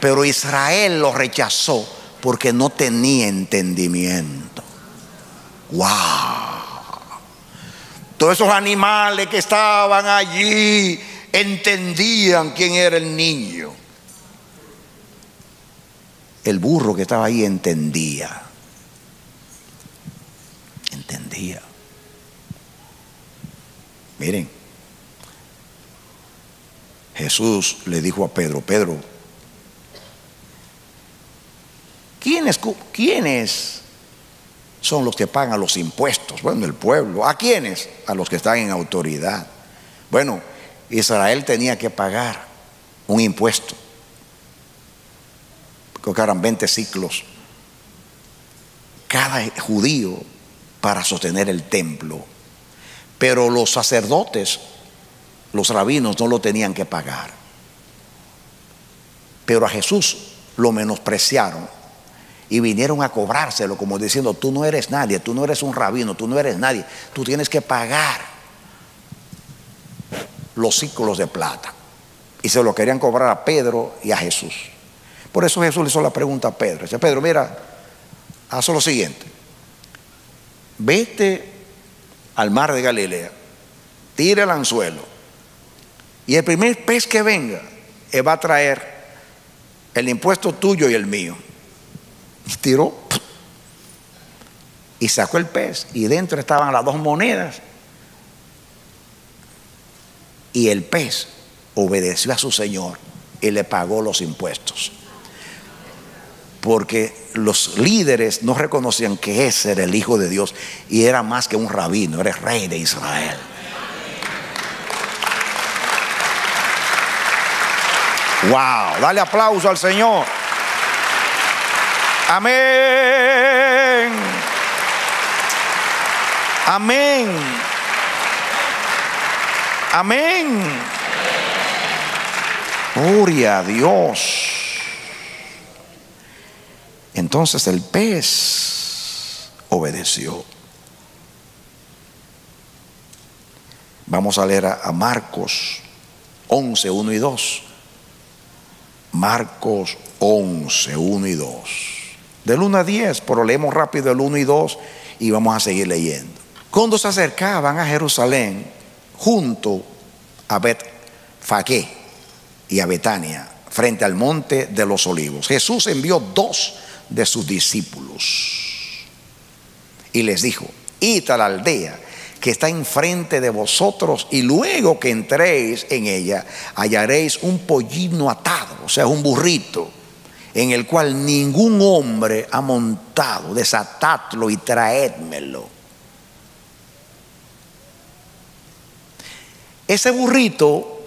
Pero Israel lo rechazó porque no tenía entendimiento. ¡Wow! Todos esos animales que estaban allí entendían quién era el niño. El burro que estaba ahí entendía. Entendía. Miren, Jesús le dijo a Pedro, Pedro, ¿Quiénes, ¿Quiénes son los que pagan los impuestos? Bueno, el pueblo. ¿A quiénes? A los que están en autoridad. Bueno, Israel tenía que pagar un impuesto. Creo que eran 20 ciclos. Cada judío para sostener el templo. Pero los sacerdotes, los rabinos, no lo tenían que pagar. Pero a Jesús lo menospreciaron y vinieron a cobrárselo como diciendo, tú no eres nadie, tú no eres un rabino, tú no eres nadie, tú tienes que pagar los ciclos de plata. Y se lo querían cobrar a Pedro y a Jesús. Por eso Jesús le hizo la pregunta a Pedro. Dice, Pedro, mira, haz lo siguiente. Vete al mar de Galilea tire el anzuelo. Y el primer pez que venga, él va a traer el impuesto tuyo y el mío. Y tiró y sacó el pez y dentro estaban las dos monedas. Y el pez obedeció a su señor y le pagó los impuestos. Porque los líderes no reconocían que ese era el Hijo de Dios y era más que un rabino, era el rey de Israel. Wow, dale aplauso al Señor. Amén. Amén. Amén. Gloria a Dios. Entonces el pez obedeció. Vamos a leer a, Marcos 11, 1 y 2. Marcos 11, 1 y 2. Del 1 a 10, pero leemos rápido el 1 y 2 y vamos a seguir leyendo. Cuando se acercaban a Jerusalén, junto a Bet-Faqué y a Betania, frente al monte de los olivos, Jesús envió dos de sus discípulos y les dijo: Id a la aldea que está enfrente de vosotros y luego que entréis en ella hallaréis un pollino atado, o sea, un burrito, en el cual ningún hombre ha montado, desatadlo y traédmelo. Ese burrito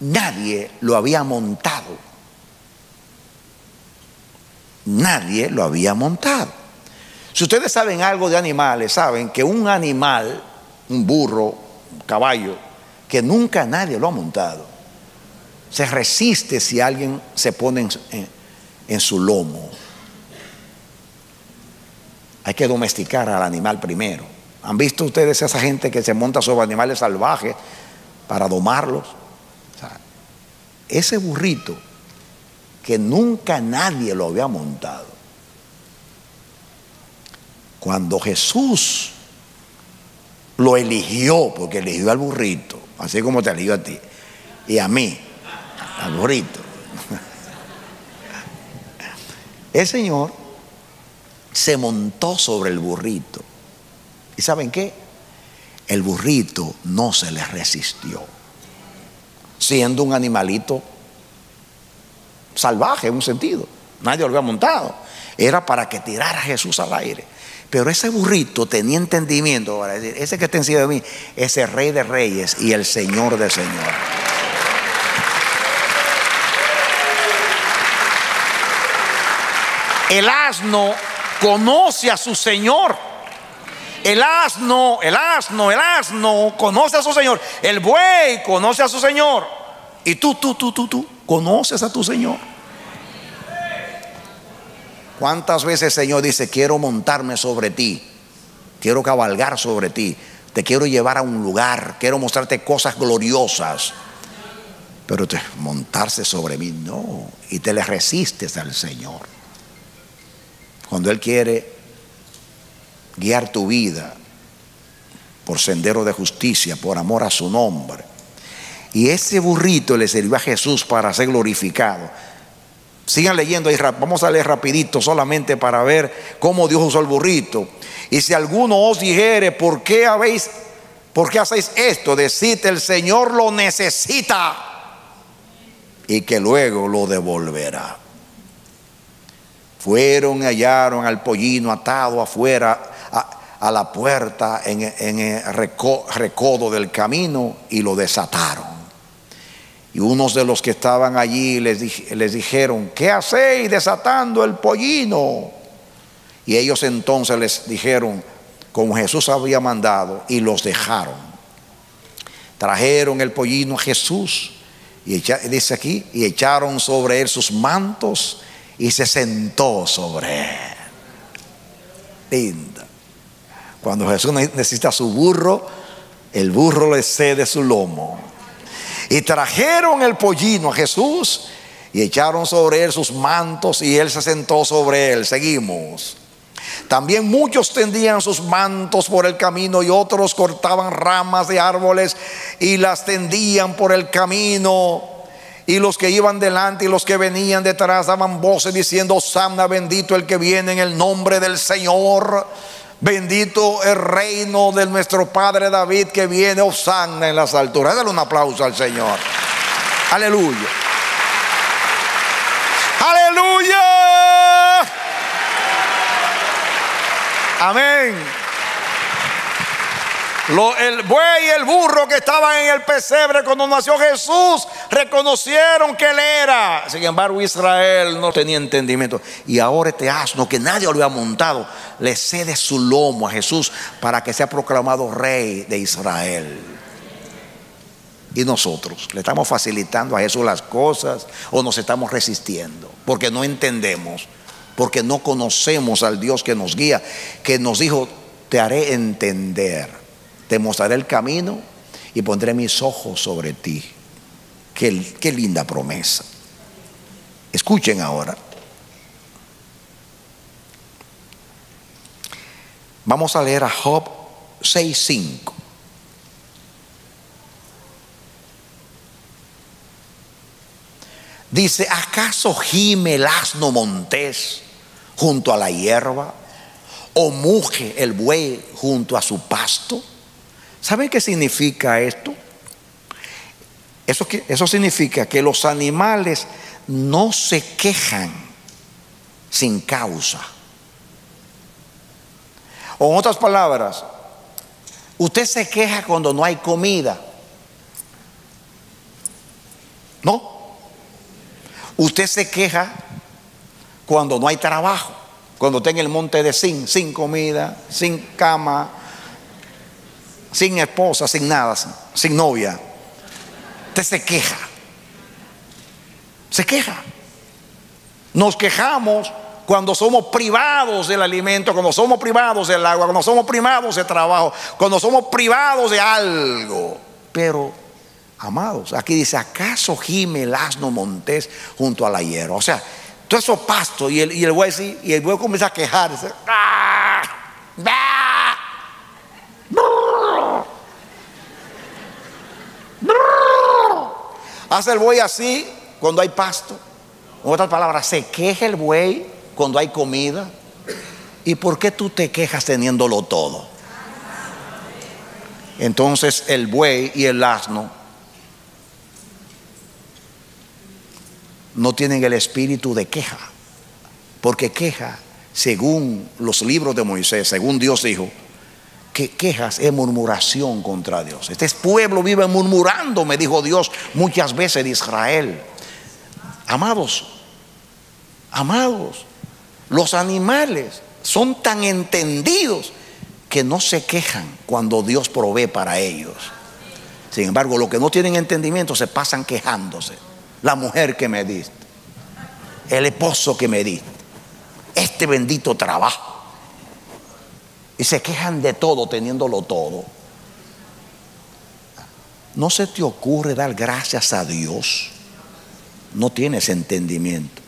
nadie lo había montado. Nadie lo había montado. Si ustedes saben algo de animales, saben que un animal un burro, un caballo, que nunca nadie lo ha montado. Se resiste si alguien se pone en, su lomo. Hay que domesticar al animal primero. ¿Han visto ustedes esa gente que se monta sobre animales salvajes para domarlos? ese burrito que nunca nadie lo había montado. Cuando Jesús lo eligió porque eligió al burrito, así como te eligió a ti y a mí, al burrito. El Señor se montó sobre el burrito. ¿Y saben qué? El burrito no se le resistió, siendo un animalito salvaje en un sentido. Nadie lo había montado. Era para que tirara a Jesús al aire. Pero ese burrito tenía entendimiento, para decir, ese que está encima de mí es el rey de reyes y el señor de señor. El asno conoce a su señor. El asno, el asno, el asno conoce a su señor. El buey conoce a su señor. Y tú, tú, tú, tú, tú, conoces a tu señor. ¿Cuántas veces el Señor dice, quiero montarme sobre ti? Quiero cabalgar sobre ti. Te quiero llevar a un lugar. Quiero mostrarte cosas gloriosas. Pero te, montarse sobre mí, no. Y te le resistes al Señor. Cuando Él quiere guiar tu vida por sendero de justicia, por amor a su nombre. Y ese burrito le sirvió a Jesús para ser glorificado. Sigan leyendo vamos a leer rapidito solamente para ver cómo Dios usó el burrito. Y si alguno os dijere, ¿por qué habéis, por qué hacéis esto? Decid, el Señor lo necesita y que luego lo devolverá. Fueron y hallaron al pollino atado afuera a, la puerta en, el recodo del camino y lo desataron. Y unos de los que estaban allí les, les dijeron, ¿qué hacéis desatando el pollino? Y ellos entonces les dijeron, como Jesús había mandado, y los dejaron. Trajeron el pollino a Jesús, y dice aquí, y echaron sobre él sus mantos, y se sentó sobre él. Linda. Cuando Jesús necesita su burro, el burro le cede su lomo. Y trajeron el pollino a Jesús y echaron sobre él sus mantos y él se sentó sobre él. Seguimos. También muchos tendían sus mantos por el camino y otros cortaban ramas de árboles y las tendían por el camino. Y los que iban delante y los que venían detrás daban voces diciendo, Samna, bendito el que viene en el nombre del Señor. Bendito el reino de nuestro Padre David que viene, Osanna en las alturas. Dale un aplauso al Señor. Aleluya. Aleluya. Amén. El buey y el burro que estaban en el pesebre cuando nació Jesús reconocieron que él era. Sin embargo, Israel no tenía entendimiento. Y ahora este asno que nadie lo había montado le cede su lomo a Jesús para que sea proclamado rey de Israel. Y nosotros le estamos facilitando a Jesús las cosas o nos estamos resistiendo porque no entendemos, porque no conocemos al Dios que nos guía, que nos dijo, te haré entender, te mostraré el camino y pondré mis ojos sobre ti. Qué, qué linda promesa. Escuchen ahora. Vamos a leer a Job 6.5. Dice, ¿acaso gime el asno montés junto a la hierba? ¿O muge el buey junto a su pasto? ¿Saben qué significa esto? Eso, eso significa que los animales no se quejan sin causa. O en otras palabras, usted se queja cuando no hay comida. ¿No? Usted se queja cuando no hay trabajo, cuando está en el monte de sin, sin comida, sin cama, sin esposa, sin nada, sin, novia. Usted se queja. Se queja. Nos quejamos cuando somos privados del alimento, cuando somos privados del agua, cuando somos privados de trabajo, cuando somos privados de algo. Pero Amados, aquí dice, ¿acaso gime el asno montés junto a la hierba? O sea, todo eso pasto y el, y el buey sí, y el buey comienza a quejarse. ¡Ah! ¡Ah! Hace el buey así cuando hay pasto. En otras palabras, se queja el buey cuando hay comida. ¿Y por qué tú te quejas teniéndolo todo? Entonces el buey y el asno no tienen el espíritu de queja, porque queja, según los libros de Moisés, según Dios dijo, que quejas es murmuración contra Dios. Este pueblo vive murmurando, me dijo Dios muchas veces de Israel. Amados, amados, los animales son tan entendidos que no se quejan cuando Dios provee para ellos. Sin embargo, los que no tienen entendimiento se pasan quejándose. La mujer que me diste, el esposo que me diste, este bendito trabajo. Y se quejan de todo teniéndolo todo. ¿No se te ocurre dar gracias a Dios? No tienes entendimiento.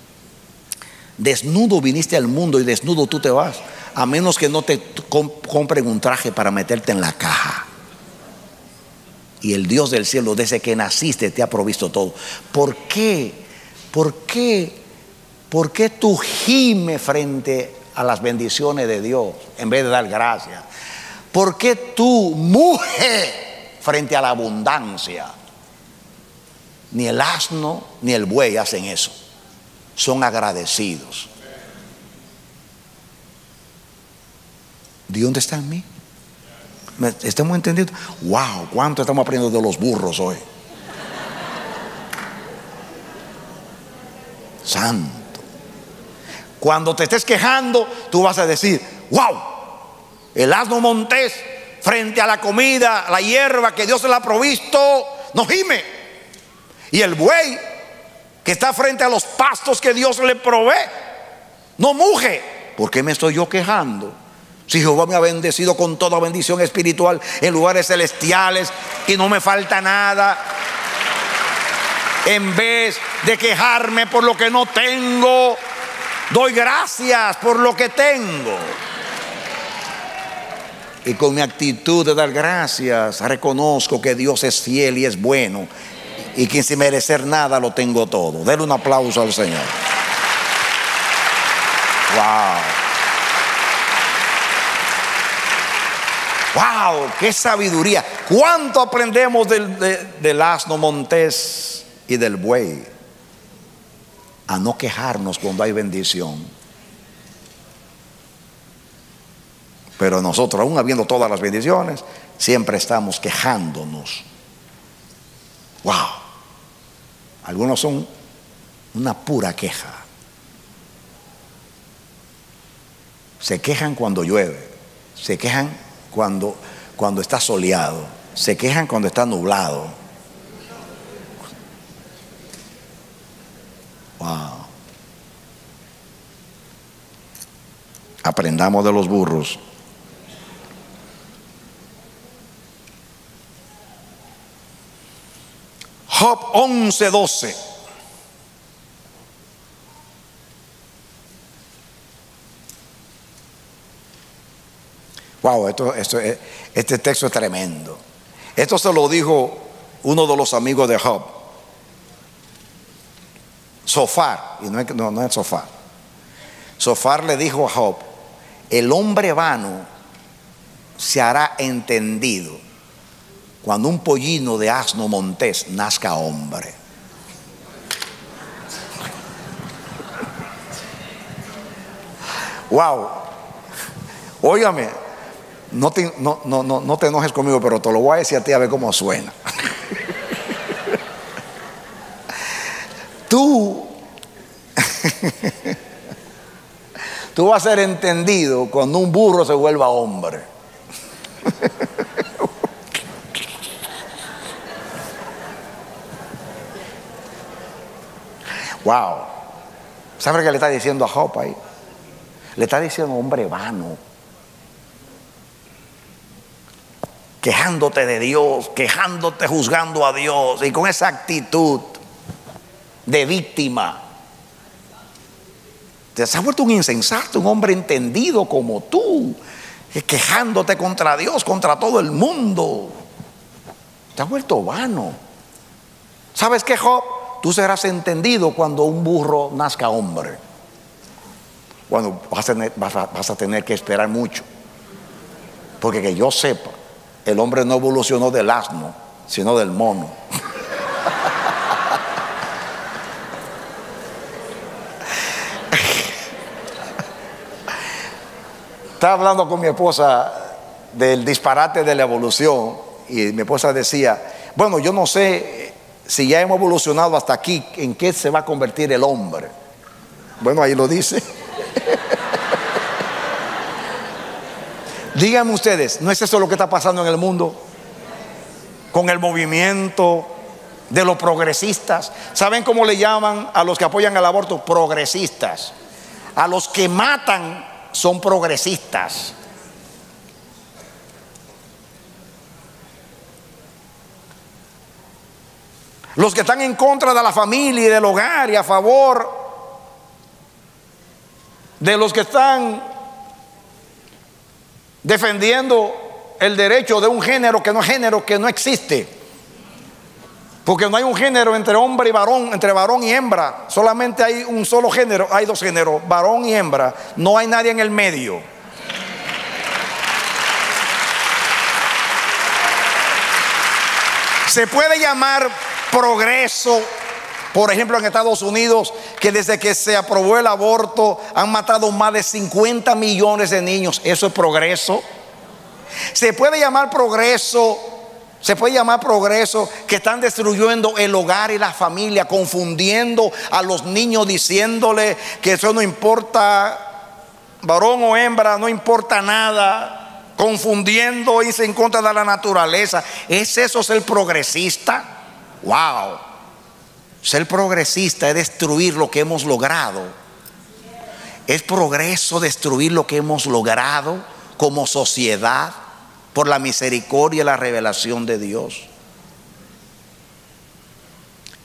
Desnudo viniste al mundo y desnudo tú te vas. A menos que no te comp- compren un traje para meterte en la caja. Y el Dios del cielo, desde que naciste, te ha provisto todo. ¿Por qué? ¿Por qué? ¿Por qué tú gimes frente a las bendiciones de Dios en vez de dar gracias? ¿Por qué tú muge frente a la abundancia? Ni el asno ni el buey hacen eso. Son agradecidos. ¿De dónde está en mí? ¿Me- ¿Estamos entendiendo? ¡Wow! ¿Cuánto estamos aprendiendo de los burros hoy? Santo. Cuando te estés quejando, tú vas a decir, ¡Wow! El asno montés frente a la comida, la hierba que Dios le ha provisto, no gime. Y el buey que está frente a los pastos que Dios le provee, no muge. ¿Por qué me estoy yo quejando? Si Jehová me ha bendecido con toda bendición espiritual en lugares celestiales y no me falta nada. En vez de quejarme por lo que no tengo, doy gracias por lo que tengo. Y con mi actitud de dar gracias reconozco que Dios es fiel y es bueno y que sin merecer nada lo tengo todo. Denle un aplauso al Señor. Wow. Wow, qué sabiduría. ¿Cuánto aprendemos del, de- del asno montés y del buey? A no quejarnos cuando hay bendición. Pero nosotros, aún habiendo todas las bendiciones, siempre estamos quejándonos. Wow. Algunos son una pura queja. Se quejan cuando llueve, se quejan cuando, cuando está soleado, se quejan cuando está nublado. Wow. Aprendamos de los burros. Job 11, 12. Wow, esto, esto, es- este texto es tremendo. Esto se lo dijo uno de los amigos de Job. Sofar, y no no, no es Sofar. Sofar le dijo a Job, el hombre vano se hará entendido cuando un pollino de asno montés nazca hombre. Wow. Óigame, no te, no, no, no, te enojes conmigo, pero te lo voy a decir a ti a ver cómo suena. Tú, tú vas a ser entendido cuando un burro se vuelva hombre. Wow. ¿Sabe qué le está diciendo a Job ahí? Le está diciendo hombre vano. Quejándote de Dios, quejándote, juzgando a Dios y con esa actitud de víctima. Te has vuelto un insensato, un hombre entendido como tú, quejándote contra Dios, contra todo el mundo. Te has vuelto vano. ¿Sabes qué, Job? Tú serás entendido cuando un burro nazca hombre. Bueno, vas a tener, vas a- tener que esperar mucho. Porque que yo sepa, el hombre no evolucionó del asno, sino del mono. Estaba hablando con mi esposa del disparate de la evolución y mi esposa decía, bueno, yo no sé si ya hemos evolucionado hasta aquí, ¿en qué se va a convertir el hombre? Bueno, ahí lo dice. Díganme ustedes, ¿no es eso lo que está pasando en el mundo? Con el movimiento de los progresistas. ¿Saben cómo le llaman a los que apoyan el aborto? Progresistas. A los que matan son progresistas. Los que están en contra de la familia y del hogar y a favor de los que están defendiendo el derecho de un género que no es género, que no existe. Porque no hay un género entre hombre y varón, entre varón y hembra. Solamente hay un solo género, hay dos géneros, varón y hembra. No hay nadie en el medio. Se puede llamar progreso, por ejemplo, en Estados Unidos, que desde que se aprobó el aborto han matado más de 50 millones de niños. ¿Eso es progreso? Se puede llamar progreso, se puede llamar progreso que están destruyendo el hogar y la familia, confundiendo a los niños diciéndole que eso no importa, varón o hembra, no importa nada, confundiendo, irse en contra de la naturaleza. ¿Es eso ser progresista? Wow. Ser progresista es destruir lo que hemos logrado. Es progreso destruir lo que hemos logrado como sociedad por la misericordia y la revelación de Dios.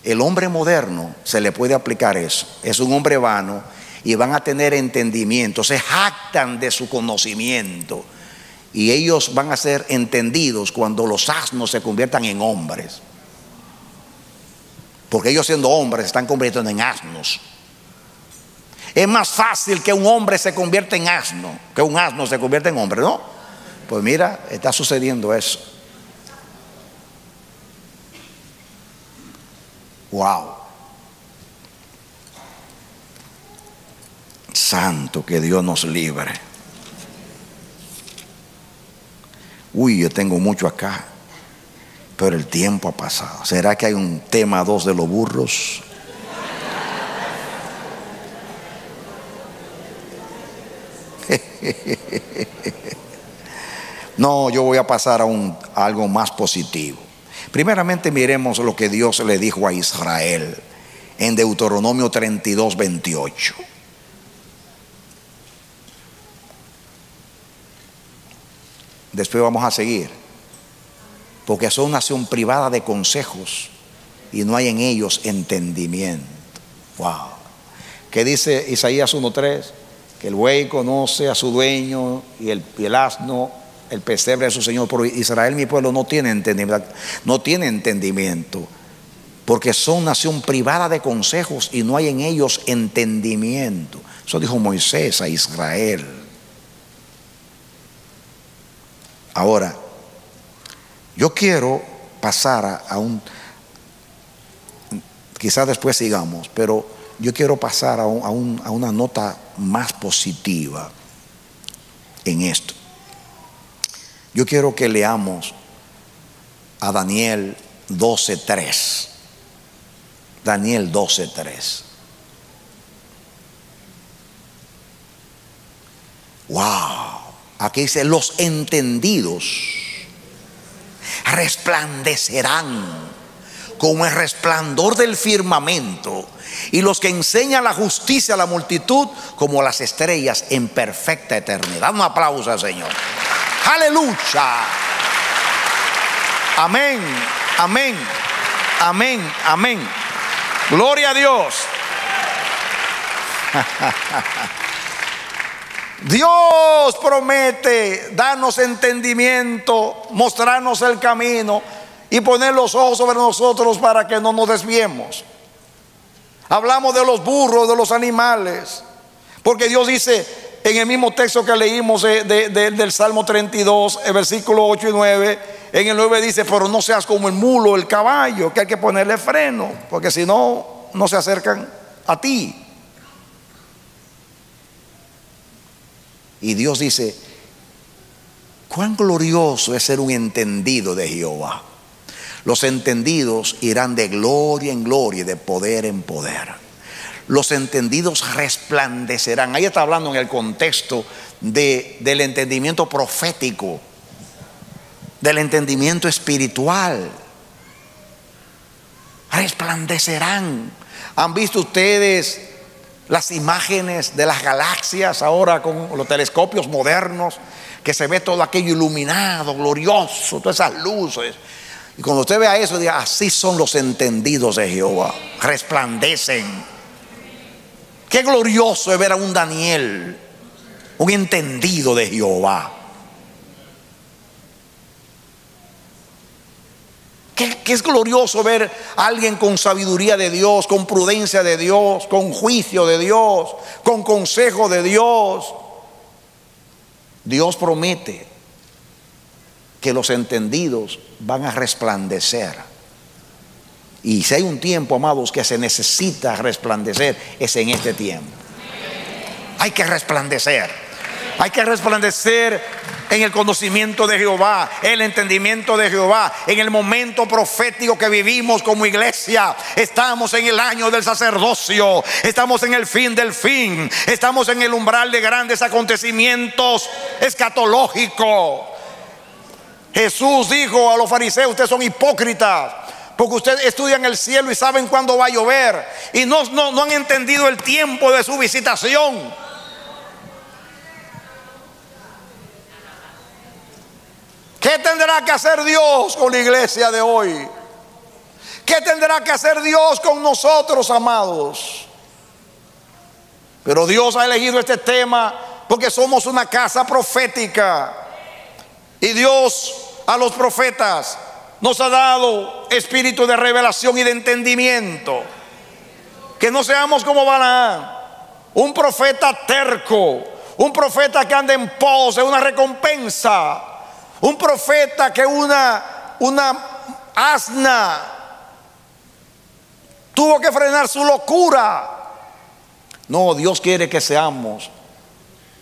El hombre moderno se le puede aplicar eso. Es un hombre vano y van a tener entendimiento, se jactan de su conocimiento Y ellos van a ser entendidos cuando los asnos se conviertan en hombres. Porque ellos siendo hombres se están convirtiendo en asnos. Es más fácil que un hombre se convierta en asno, que un asno se convierta en hombre, ¿no? Pues mira, está sucediendo eso. Wow. Santo, que Dios nos libre. Uy, yo tengo mucho acá, pero el tiempo ha pasado. ¿Será que hay un tema dos de los burros? No, yo voy a pasar a, un, a algo más positivo. Primeramente miremos lo que Dios le dijo a Israel en Deuteronomio 32, 28. Después vamos a seguir. Porque son nación privada de consejos y no hay en ellos entendimiento. Wow. ¿Qué dice Isaías 1.3? Que el buey conoce a su dueño y el, el asno el pesebre de su Señor. Pero Israel, mi pueblo, no tiene entendimiento. No tiene entendimiento. Porque son nación privada de consejos y no hay en ellos entendimiento. Eso dijo Moisés a Israel. Ahora, yo quiero pasar a, un, quizás después sigamos, pero yo quiero pasar a, a una nota más positiva en esto. Yo quiero que leamos a Daniel 12.3. Daniel 12.3. Wow. Aquí dice, los entendidos resplandecerán como el resplandor del firmamento y los que enseñan la justicia a la multitud como las estrellas en perfecta eternidad. Un aplauso al Señor. Aleluya. Amén, amén, amén, amén. Gloria a Dios. Dios promete darnos entendimiento, mostrarnos el camino y poner los ojos sobre nosotros para que no nos desviemos. Hablamos de los burros, de los animales, porque Dios dice, en el mismo texto que leímos del Salmo 32, el versículo 8 y 9, en el 9 dice, pero no seas como el mulo, el caballo, que hay que ponerle freno, porque si no, no se acercan a ti. Y Dios dice, cuán glorioso es ser un entendido de Jehová. Los entendidos irán de gloria en gloria y de poder en poder los entendidos resplandecerán. Ahí está hablando en el contexto de, del entendimiento profético, del entendimiento espiritual. Resplandecerán. ¿Han visto ustedes las imágenes de las galaxias ahora con los telescopios modernos? Que se ve todo aquello iluminado, glorioso, todas esas luces. Y cuando usted vea eso, diga, así son los entendidos de Jehová. Resplandecen Qué glorioso es ver a un Daniel, un entendido de Jehová. Qué, es glorioso ver a alguien con sabiduría de Dios, con prudencia de Dios, con juicio de Dios, con consejo de Dios. Dios promete que los entendidos van a resplandecer. Y si hay un tiempo, amados, que se necesita resplandecer, es en este tiempo. Hay que resplandecer. Hay que resplandecer en el conocimiento de Jehová, el entendimiento de Jehová, en el momento profético que vivimos como iglesia. Estamos en el año del sacerdocio, estamos en el fin del fin, estamos en el umbral de grandes acontecimientos escatológicos. Jesús dijo a los fariseos, ustedes son hipócritas porque ustedes estudian el cielo y saben cuándo va a llover. Y no, no, han entendido el tiempo de su visitación. ¿Qué tendrá que hacer Dios con la iglesia de hoy? ¿Qué tendrá que hacer Dios con nosotros, amados? Pero Dios ha elegido este tema porque somos una casa profética. Y Dios a los profetas nos ha dado espíritu de revelación y de entendimiento. Que no seamos como Balaam, un profeta terco, un profeta que anda en pos de una recompensa, un profeta que una, una asna tuvo que frenar su locura. No, Dios quiere que seamos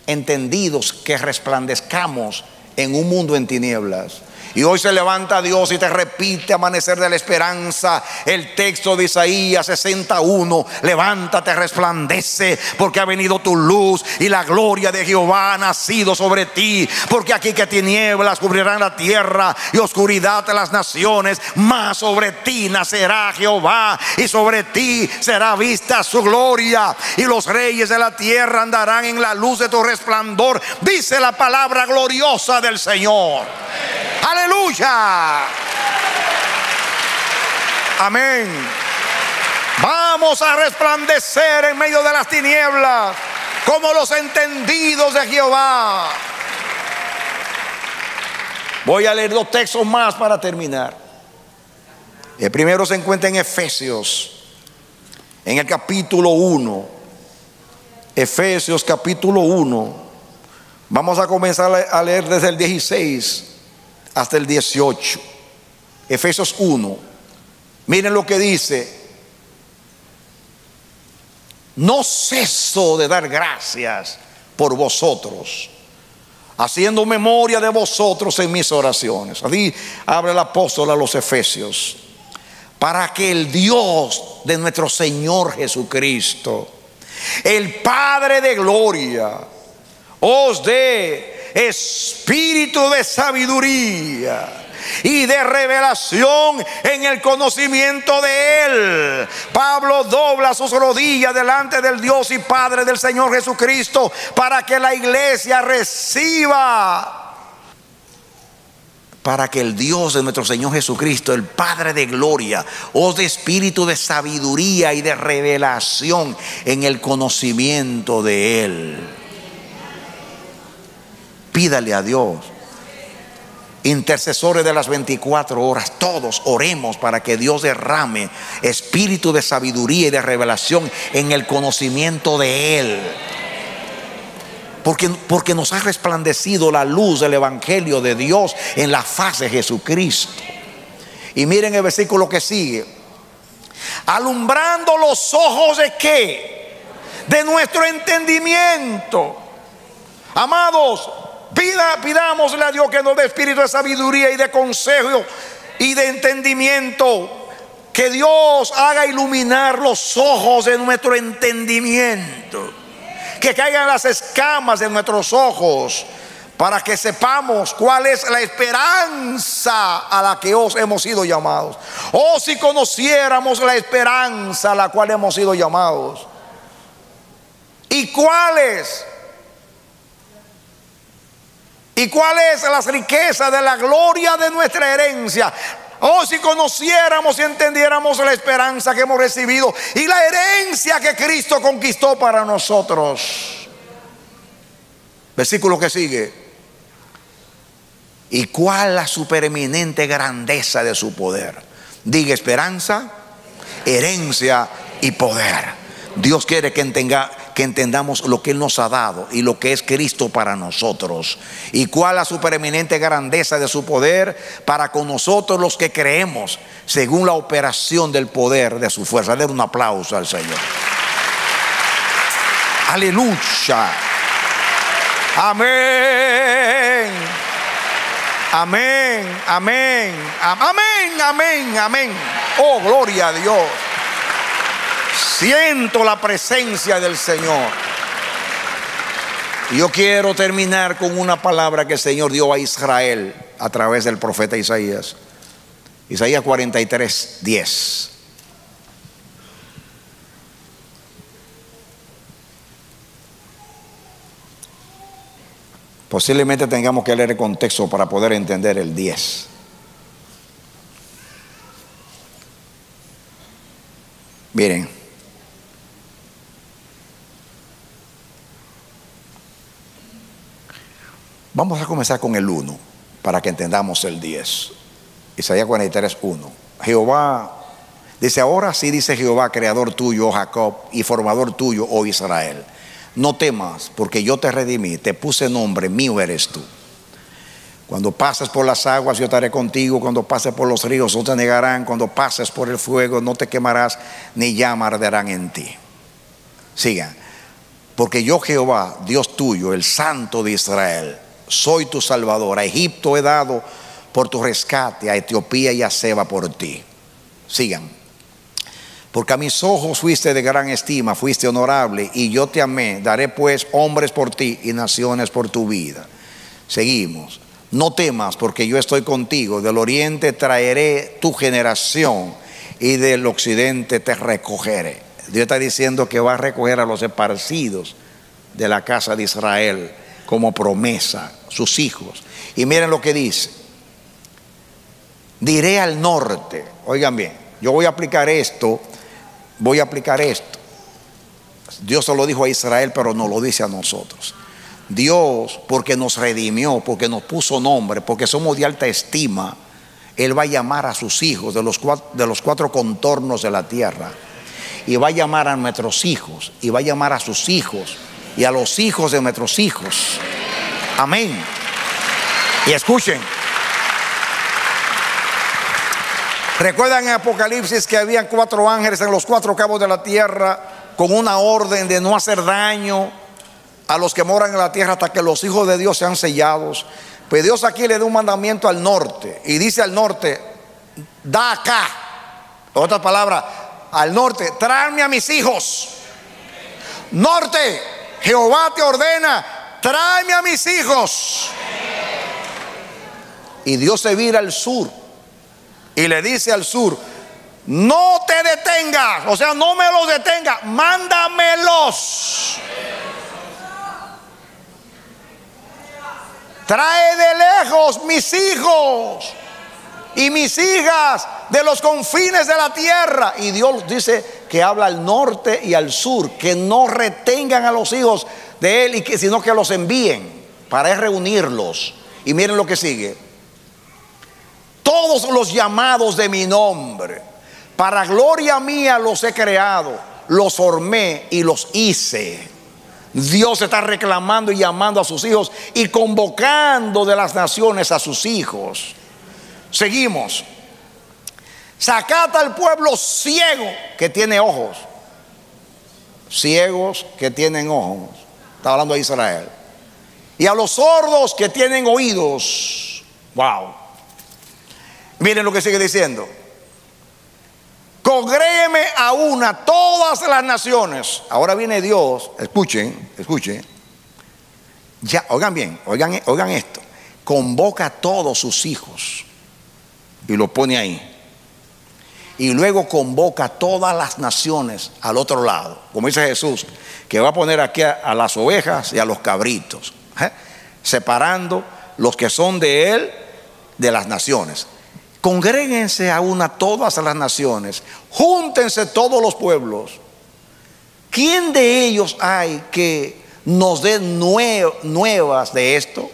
entendidos, que resplandezcamos en un mundo en tinieblas. Y hoy se levanta Dios y te repite amanecer de la esperanza. El texto de Isaías 61, levántate, resplandece, porque ha venido tu luz y la gloria de Jehová ha nacido sobre ti. Porque aquí que tinieblas cubrirán la tierra y oscuridad de las naciones, más sobre ti nacerá Jehová y sobre ti será vista su gloria. Y los reyes de la tierra andarán en la luz de tu resplandor, dice la palabra gloriosa del Señor. Aleluya. Amén. Vamos a resplandecer en medio de las tinieblas como los entendidos de Jehová. Voy a leer dos textos más para terminar. El primero se encuentra en Efesios, en el capítulo 1. Efesios capítulo 1. Vamos a comenzar a leer desde el 16 hasta el 18. Efesios 1. Miren lo que dice. No ceso de dar gracias por vosotros, haciendo memoria de vosotros en mis oraciones. Así habla el apóstol a los Efesios. Para que el Dios de nuestro Señor Jesucristo, el Padre de gloria, os dé espíritu de sabiduría y de revelación en el conocimiento de Él. Pablo dobla sus rodillas delante del Dios y Padre del Señor Jesucristo para que la iglesia reciba para que el Dios de nuestro Señor Jesucristo, el Padre de gloria, os dé espíritu de sabiduría y de revelación en el conocimiento de Él. Pídale a Dios. Intercesores de las 24 horas, todos oremos para que Dios derrame espíritu de sabiduría y de revelación en el conocimiento de Él. Porque, porque nos ha resplandecido la luz del Evangelio de Dios en la faz de Jesucristo. Y miren el versículo que sigue. Alumbrando los ojos de qué? De nuestro entendimiento. Amados, Pida, pidámosle a Dios que nos dé espíritu de sabiduría y de consejo y de entendimiento. Que Dios haga iluminar los ojos de nuestro entendimiento. Que caigan las escamas de nuestros ojos para que sepamos cuál es la esperanza a la que os hemos sido llamados. O si conociéramos la esperanza a la cual hemos sido llamados. ¿Y cuál es ¿Y cuál es la riqueza de la gloria de nuestra herencia? Oh, si conociéramos y entendiéramos la esperanza que hemos recibido y la herencia que Cristo conquistó para nosotros. Versículo que sigue. ¿Y cuál la supereminente grandeza de su poder? Diga esperanza, herencia y poder. Dios quiere que entenga, que entendamos lo que Él nos ha dado y lo que es Cristo para nosotros. Y cuál la supereminente grandeza de su poder para con nosotros los que creemos, según la operación del poder de su fuerza. Den un aplauso al Señor. Aleluya. Amén. Amén, amén, amén, amén, amén. Oh, gloria a Dios. Siento la presencia del Señor. Yo quiero terminar con una palabra que el Señor dio a Israel a través del profeta Isaías. Isaías 43, 10. Posiblemente tengamos que leer el contexto para poder entender el 10. Miren. Vamos a comenzar con el 1. para que entendamos el 10. Isaías 43, 1. Jehová, dice, ahora sí dice Jehová, creador tuyo, oh Jacob, y formador tuyo, oh Israel. No temas, porque yo te redimí, te puse nombre, mío eres tú. Cuando pases por las aguas, yo estaré contigo. Cuando pases por los ríos, no te negarán. Cuando pases por el fuego, no te quemarás, ni llama arderán en ti. Sigan. Porque yo, Jehová, Dios tuyo, el Santo de Israel, soy tu Salvador. A Egipto he dado por tu rescate, a Etiopía y a Seba por ti. Sigan. Porque a mis ojos fuiste de gran estima, fuiste honorable, y yo te amé. Daré pues hombres por ti y naciones por tu vida. Seguimos. No temas, porque yo estoy contigo. Del oriente traeré tu generación, y del occidente te recogeré. Dios está diciendo que va a recoger a los esparcidos de la casa de Israel como promesa, sus hijos. Y miren lo que dice. Diré al norte, oigan bien, yo voy a aplicar esto, voy a aplicar esto. Dios se lo dijo a Israel, pero no lo dice a nosotros. Dios, porque nos redimió, porque nos puso nombre, porque somos de alta estima, Él va a llamar a sus hijos de los cuatro, de los cuatro contornos de la tierra. Y va a llamar a nuestros hijos, y va a llamar a sus hijos, y a los hijos de nuestros hijos. Amén. Y escuchen. Recuerdan en Apocalipsis que habían cuatro ángeles en los cuatro cabos de la tierra con una orden de no hacer daño a los que moran en la tierra hasta que los hijos de Dios sean sellados. Pues Dios aquí le da un mandamiento al norte y dice al norte, da acá. Otra palabra, al norte, tráeme a mis hijos. Norte, Jehová te ordena, tráeme a mis hijos. Y Dios se vira al sur y le dice al sur, no te detengas, o sea, no me los detenga, mándamelos. Trae de lejos mis hijos y mis hijas de los confines de la tierra. Y Dios dice que habla al norte y al sur, que no retengan a los hijos de él, y que, sino que los envíen para reunirlos. Y miren lo que sigue. Todos los llamados de mi nombre, para gloria mía los he creado, los formé y los hice. Dios está reclamando y llamando a sus hijos y convocando de las naciones a sus hijos. Seguimos. Sacata al pueblo ciego que tiene ojos. Ciegos que tienen ojos. Está hablando de Israel. Y a los sordos que tienen oídos. Wow. Miren lo que sigue diciendo. Congrégueme a una todas las naciones. Ahora viene Dios, escuchen, escuchen. Ya, oigan bien, oigan, oigan esto. Convoca a todos sus hijos y lo pone ahí. Y luego convoca a todas las naciones al otro lado, como dice Jesús, que va a poner aquí a, las ovejas y a los cabritos, ¿eh? separando los que son de él de las naciones. Congréguense a una todas las naciones, júntense todos los pueblos. ¿Quién de ellos hay que nos dé nuevas de esto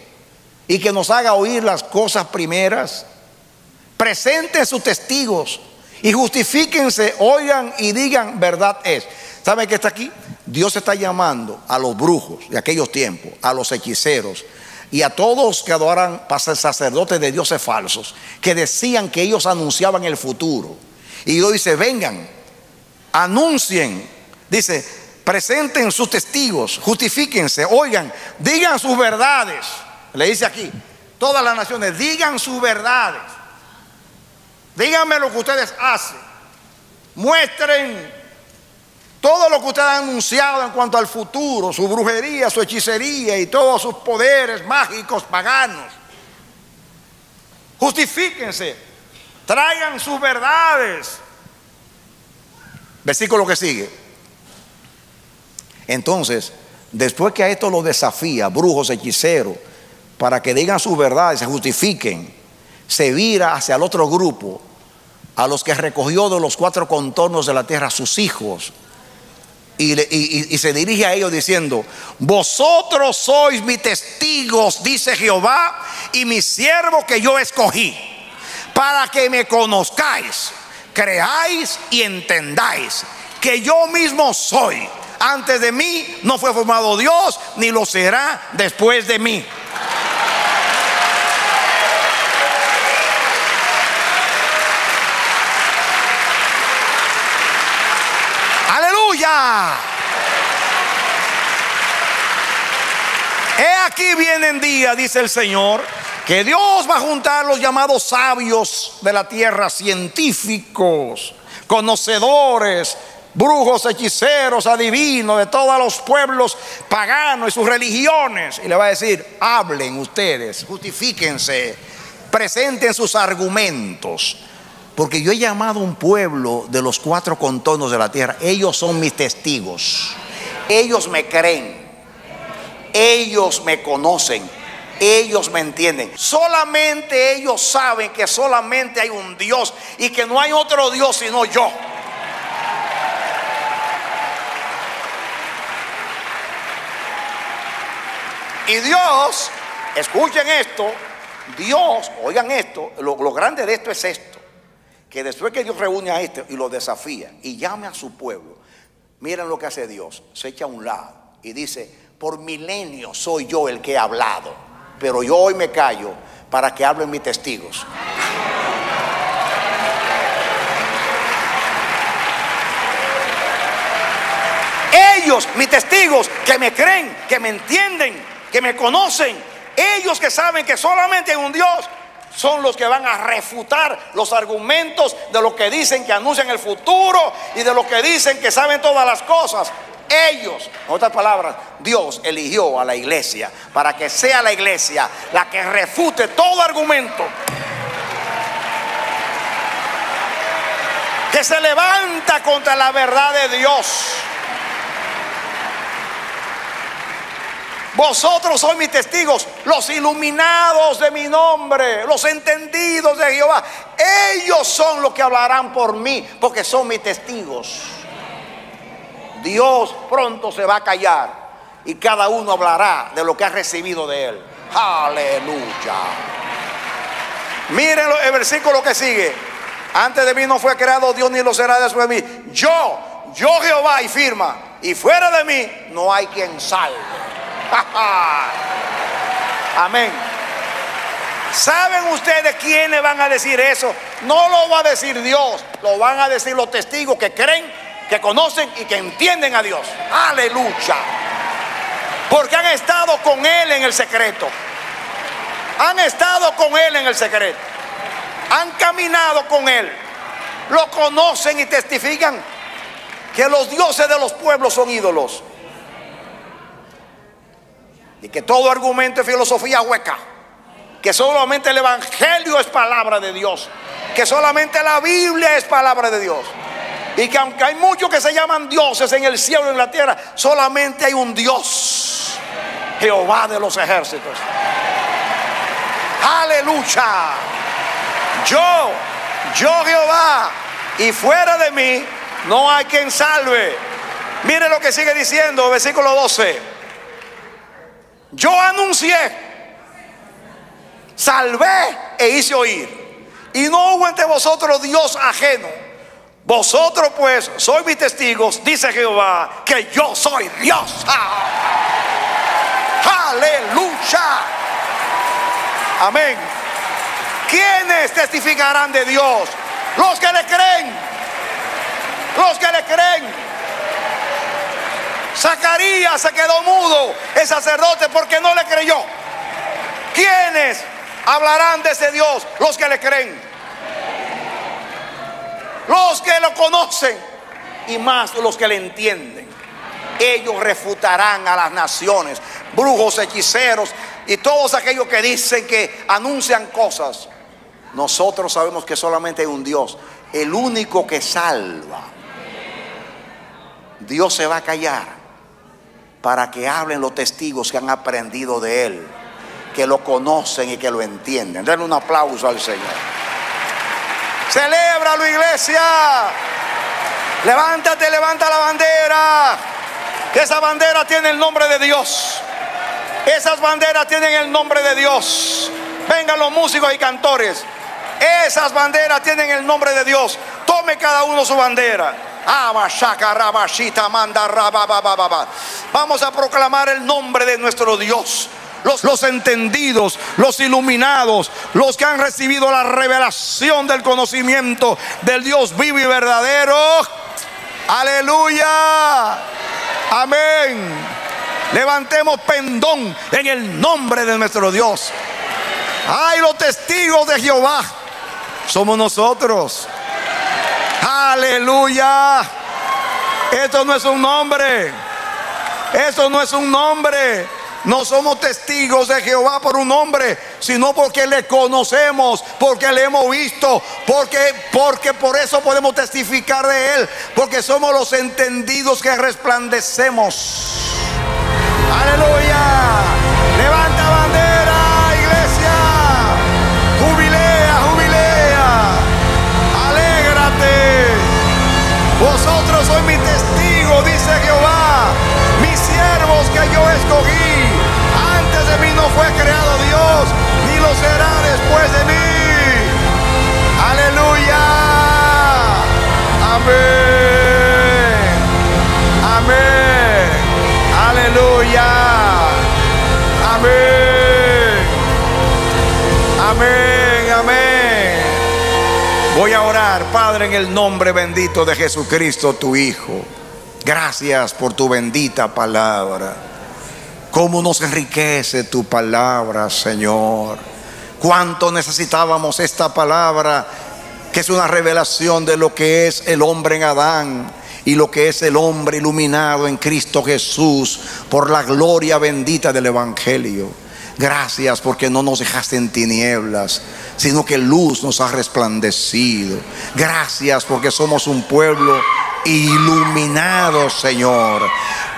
y que nos haga oír las cosas primeras? Presenten sus testigos y justifíquense, oigan y digan verdad es. ¿Saben qué está aquí? Dios está llamando a los brujos de aquellos tiempos, a los hechiceros, y a todos que adoran sacerdotes de dioses falsos, que decían que ellos anunciaban el futuro. Y Dios dice, vengan, anuncien, dice, presenten sus testigos, justifíquense, oigan, digan sus verdades. Le dice aquí, todas las naciones, digan sus verdades. Díganme lo que ustedes hacen. Muestren todo lo que usted ha anunciado en cuanto al futuro, su brujería, su hechicería y todos sus poderes mágicos paganos. Justifíquense, traigan sus verdades. Versículo que sigue. Entonces, después que a esto lo desafía, brujos, hechiceros, para que digan sus verdades, se justifiquen, se vira hacia el otro grupo, a los que recogió de los cuatro contornos de la tierra, sus hijos, y, se dirige a ellos diciendo, vosotros sois mis testigos, dice Jehová, y mi siervo que yo escogí, para que me conozcáis, creáis y entendáis que yo mismo soy. Antes de mí no fue formado Dios, ni lo será después de mí. He aquí vienen días, dice el Señor, que Dios va a juntar los llamados sabios de la tierra, científicos, conocedores, brujos, hechiceros, adivinos de todos los pueblos paganos y sus religiones. Y le va a decir, hablen ustedes, justifíquense, presenten sus argumentos. Porque yo he llamado a un pueblo de los cuatro contornos de la tierra. Ellos son mis testigos. Ellos me creen. Ellos me conocen. Ellos me entienden. Solamente ellos saben que solamente hay un Dios y que no hay otro Dios sino yo. Y Dios, escuchen esto, Dios, oigan esto, lo, grande de esto es esto, que después que Dios reúne a este y lo desafía y llame a su pueblo, miren lo que hace Dios, se echa a un lado y dice, por milenio soy yo el que he hablado, pero yo hoy me callo para que hablen mis testigos. Ellos, mis testigos, que me creen, que me entienden, que me conocen, ellos que saben que solamente hay un Dios, son los que van a refutar los argumentos de lo que dicen que anuncian el futuro y de lo que dicen que saben todas las cosas. Ellos, en otras palabras, Dios eligió a la iglesia para que sea la iglesia la que refute todo argumento. Que se levanta contra la verdad de Dios. Vosotros sois mis testigos, los iluminados de mi nombre, los entendidos de Jehová. Ellos son los que hablarán por mí, porque son mis testigos. Dios pronto se va a callar y cada uno hablará de lo que ha recibido de él. Aleluya. Miren el versículo que sigue. Antes de mí no fue creado Dios ni lo será después de mí. Yo, yo Jehová y firma. Y fuera de mí no hay quien salve. Amén. ¿Saben ustedes quiénes van a decir eso? No lo va a decir Dios, lo van a decir los testigos que creen, que conocen y que entienden a Dios. Aleluya. Porque han estado con Él en el secreto. Han estado con Él en el secreto. Han caminado con Él. Lo conocen y testifican que los dioses de los pueblos son ídolos y que todo argumento es filosofía hueca, que solamente el Evangelio es palabra de Dios, que solamente la Biblia es palabra de Dios. Y que aunque hay muchos que se llaman dioses en el cielo y en la tierra, solamente hay un Dios, Jehová de los ejércitos. Aleluya. Yo, yo Jehová, y fuera de mí no hay quien salve. Mire lo que sigue diciendo, versículo 12. Yo anuncié, salvé e hice oír. Y no hubo entre vosotros Dios ajeno. Vosotros pues sois mis testigos, dice Jehová, que yo soy Dios. Aleluya. Amén. ¿Quiénes testificarán de Dios? Los que le creen. Los que le creen. Zacarías se quedó mudo, el sacerdote, porque no le creyó. ¿Quiénes hablarán de ese Dios? Los que le creen. Los que lo conocen y más los que le entienden. Ellos refutarán a las naciones, brujos, hechiceros y todos aquellos que dicen que anuncian cosas. Nosotros sabemos que solamente hay un Dios, el único que salva. Dios se va a callar para que hablen los testigos que han aprendido de Él, que lo conocen y que lo entienden. Denle un aplauso al Señor. Celébralo, iglesia. Levántate, levanta la bandera. Esa bandera tiene el nombre de Dios. Esas banderas tienen el nombre de Dios. Vengan los músicos y cantores. Esas banderas tienen el nombre de Dios. Tome cada uno su bandera. Vamos a proclamar el nombre de nuestro Dios. Los, los, entendidos, los iluminados, los que han recibido la revelación del conocimiento del Dios vivo y verdadero. Aleluya. Amén. Levantemos pendón en el nombre de nuestro Dios. Ay, los testigos de Jehová somos nosotros. Aleluya. Esto no es un nombre. Eso no es un nombre. No somos testigos de Jehová por un nombre, sino porque le conocemos, porque le hemos visto, porque porque por eso podemos testificar de él, porque somos los entendidos que resplandecemos. Aleluya. De mí. Aleluya. Amén. Amén. Aleluya. Amén. Amén, amén. Voy a orar, Padre, en el nombre bendito de Jesucristo, tu Hijo. Gracias por tu bendita palabra. Cómo nos enriquece tu palabra, Señor. Cuánto necesitábamos esta palabra, que es una revelación de lo que es el hombre en Adán y lo que es el hombre iluminado en Cristo Jesús por la gloria bendita del Evangelio. Gracias porque no nos dejaste en tinieblas, sino que luz nos ha resplandecido. Gracias porque somos un pueblo iluminado, Señor.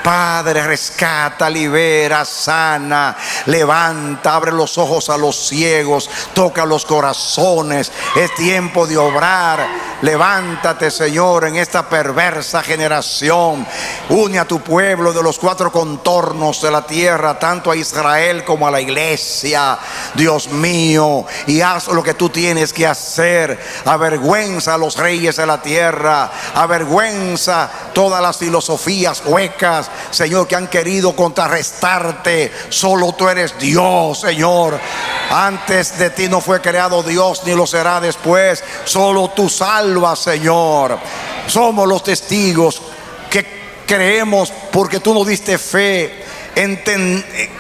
Padre, rescata, libera, sana, levanta, abre los ojos a los ciegos, toca los corazones. Es tiempo de obrar. Levántate, Señor, en esta perversa generación. Une a tu pueblo de los cuatro contornos de la tierra, tanto a Israel como a la iglesia. Dios mío, y haz lo que tú tienes que hacer. Avergüenza a los reyes de la tierra. Avergüenza todas las filosofías huecas Señor, que han querido contrarrestarte. Solo tú eres Dios, Señor. Antes de ti no fue creado Dios, ni lo será después. Solo tú salvas, Señor. Somos los testigos que creemos porque tú nos diste fe.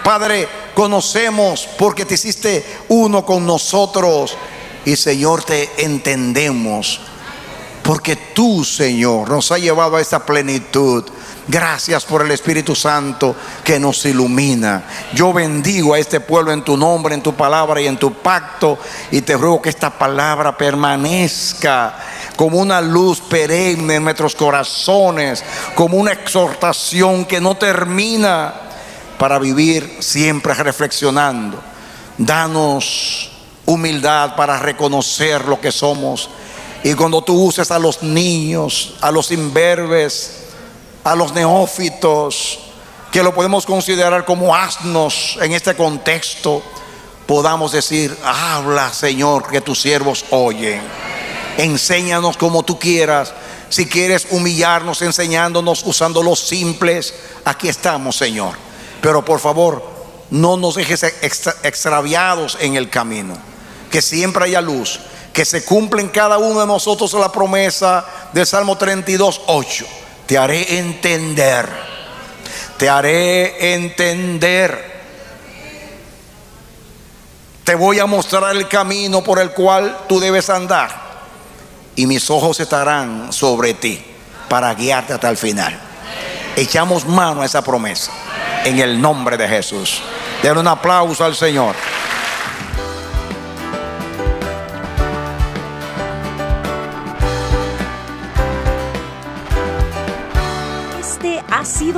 Padre, conocemos porque te hiciste uno con nosotros. Y Señor, te entendemos. Porque tú, Señor, nos ha llevado a esta plenitud. Gracias por el Espíritu Santo que nos ilumina. Yo bendigo a este pueblo en tu nombre, en tu palabra y en tu pacto. Y te ruego que esta palabra permanezca como una luz perenne en nuestros corazones, como una exhortación que no termina para vivir siempre reflexionando. Danos humildad para reconocer lo que somos. Y cuando tú uses a los niños, a los imberbes, a los neófitos, que lo podemos considerar como asnos en este contexto, podamos decir, habla Señor, que tus siervos oyen. Enséñanos como tú quieras. Si quieres humillarnos enseñándonos usando los simples, aquí estamos Señor. Pero por favor, no nos dejes extraviados en el camino. Que siempre haya luz. Que se cumpla en cada uno de nosotros la promesa del Salmo 32, 8 te haré entender, te haré entender. Te voy a mostrar el camino por el cual tú debes andar. Y mis ojos estarán sobre ti para guiarte hasta el final. Echamos mano a esa promesa. En el nombre de Jesús. Den un aplauso al Señor.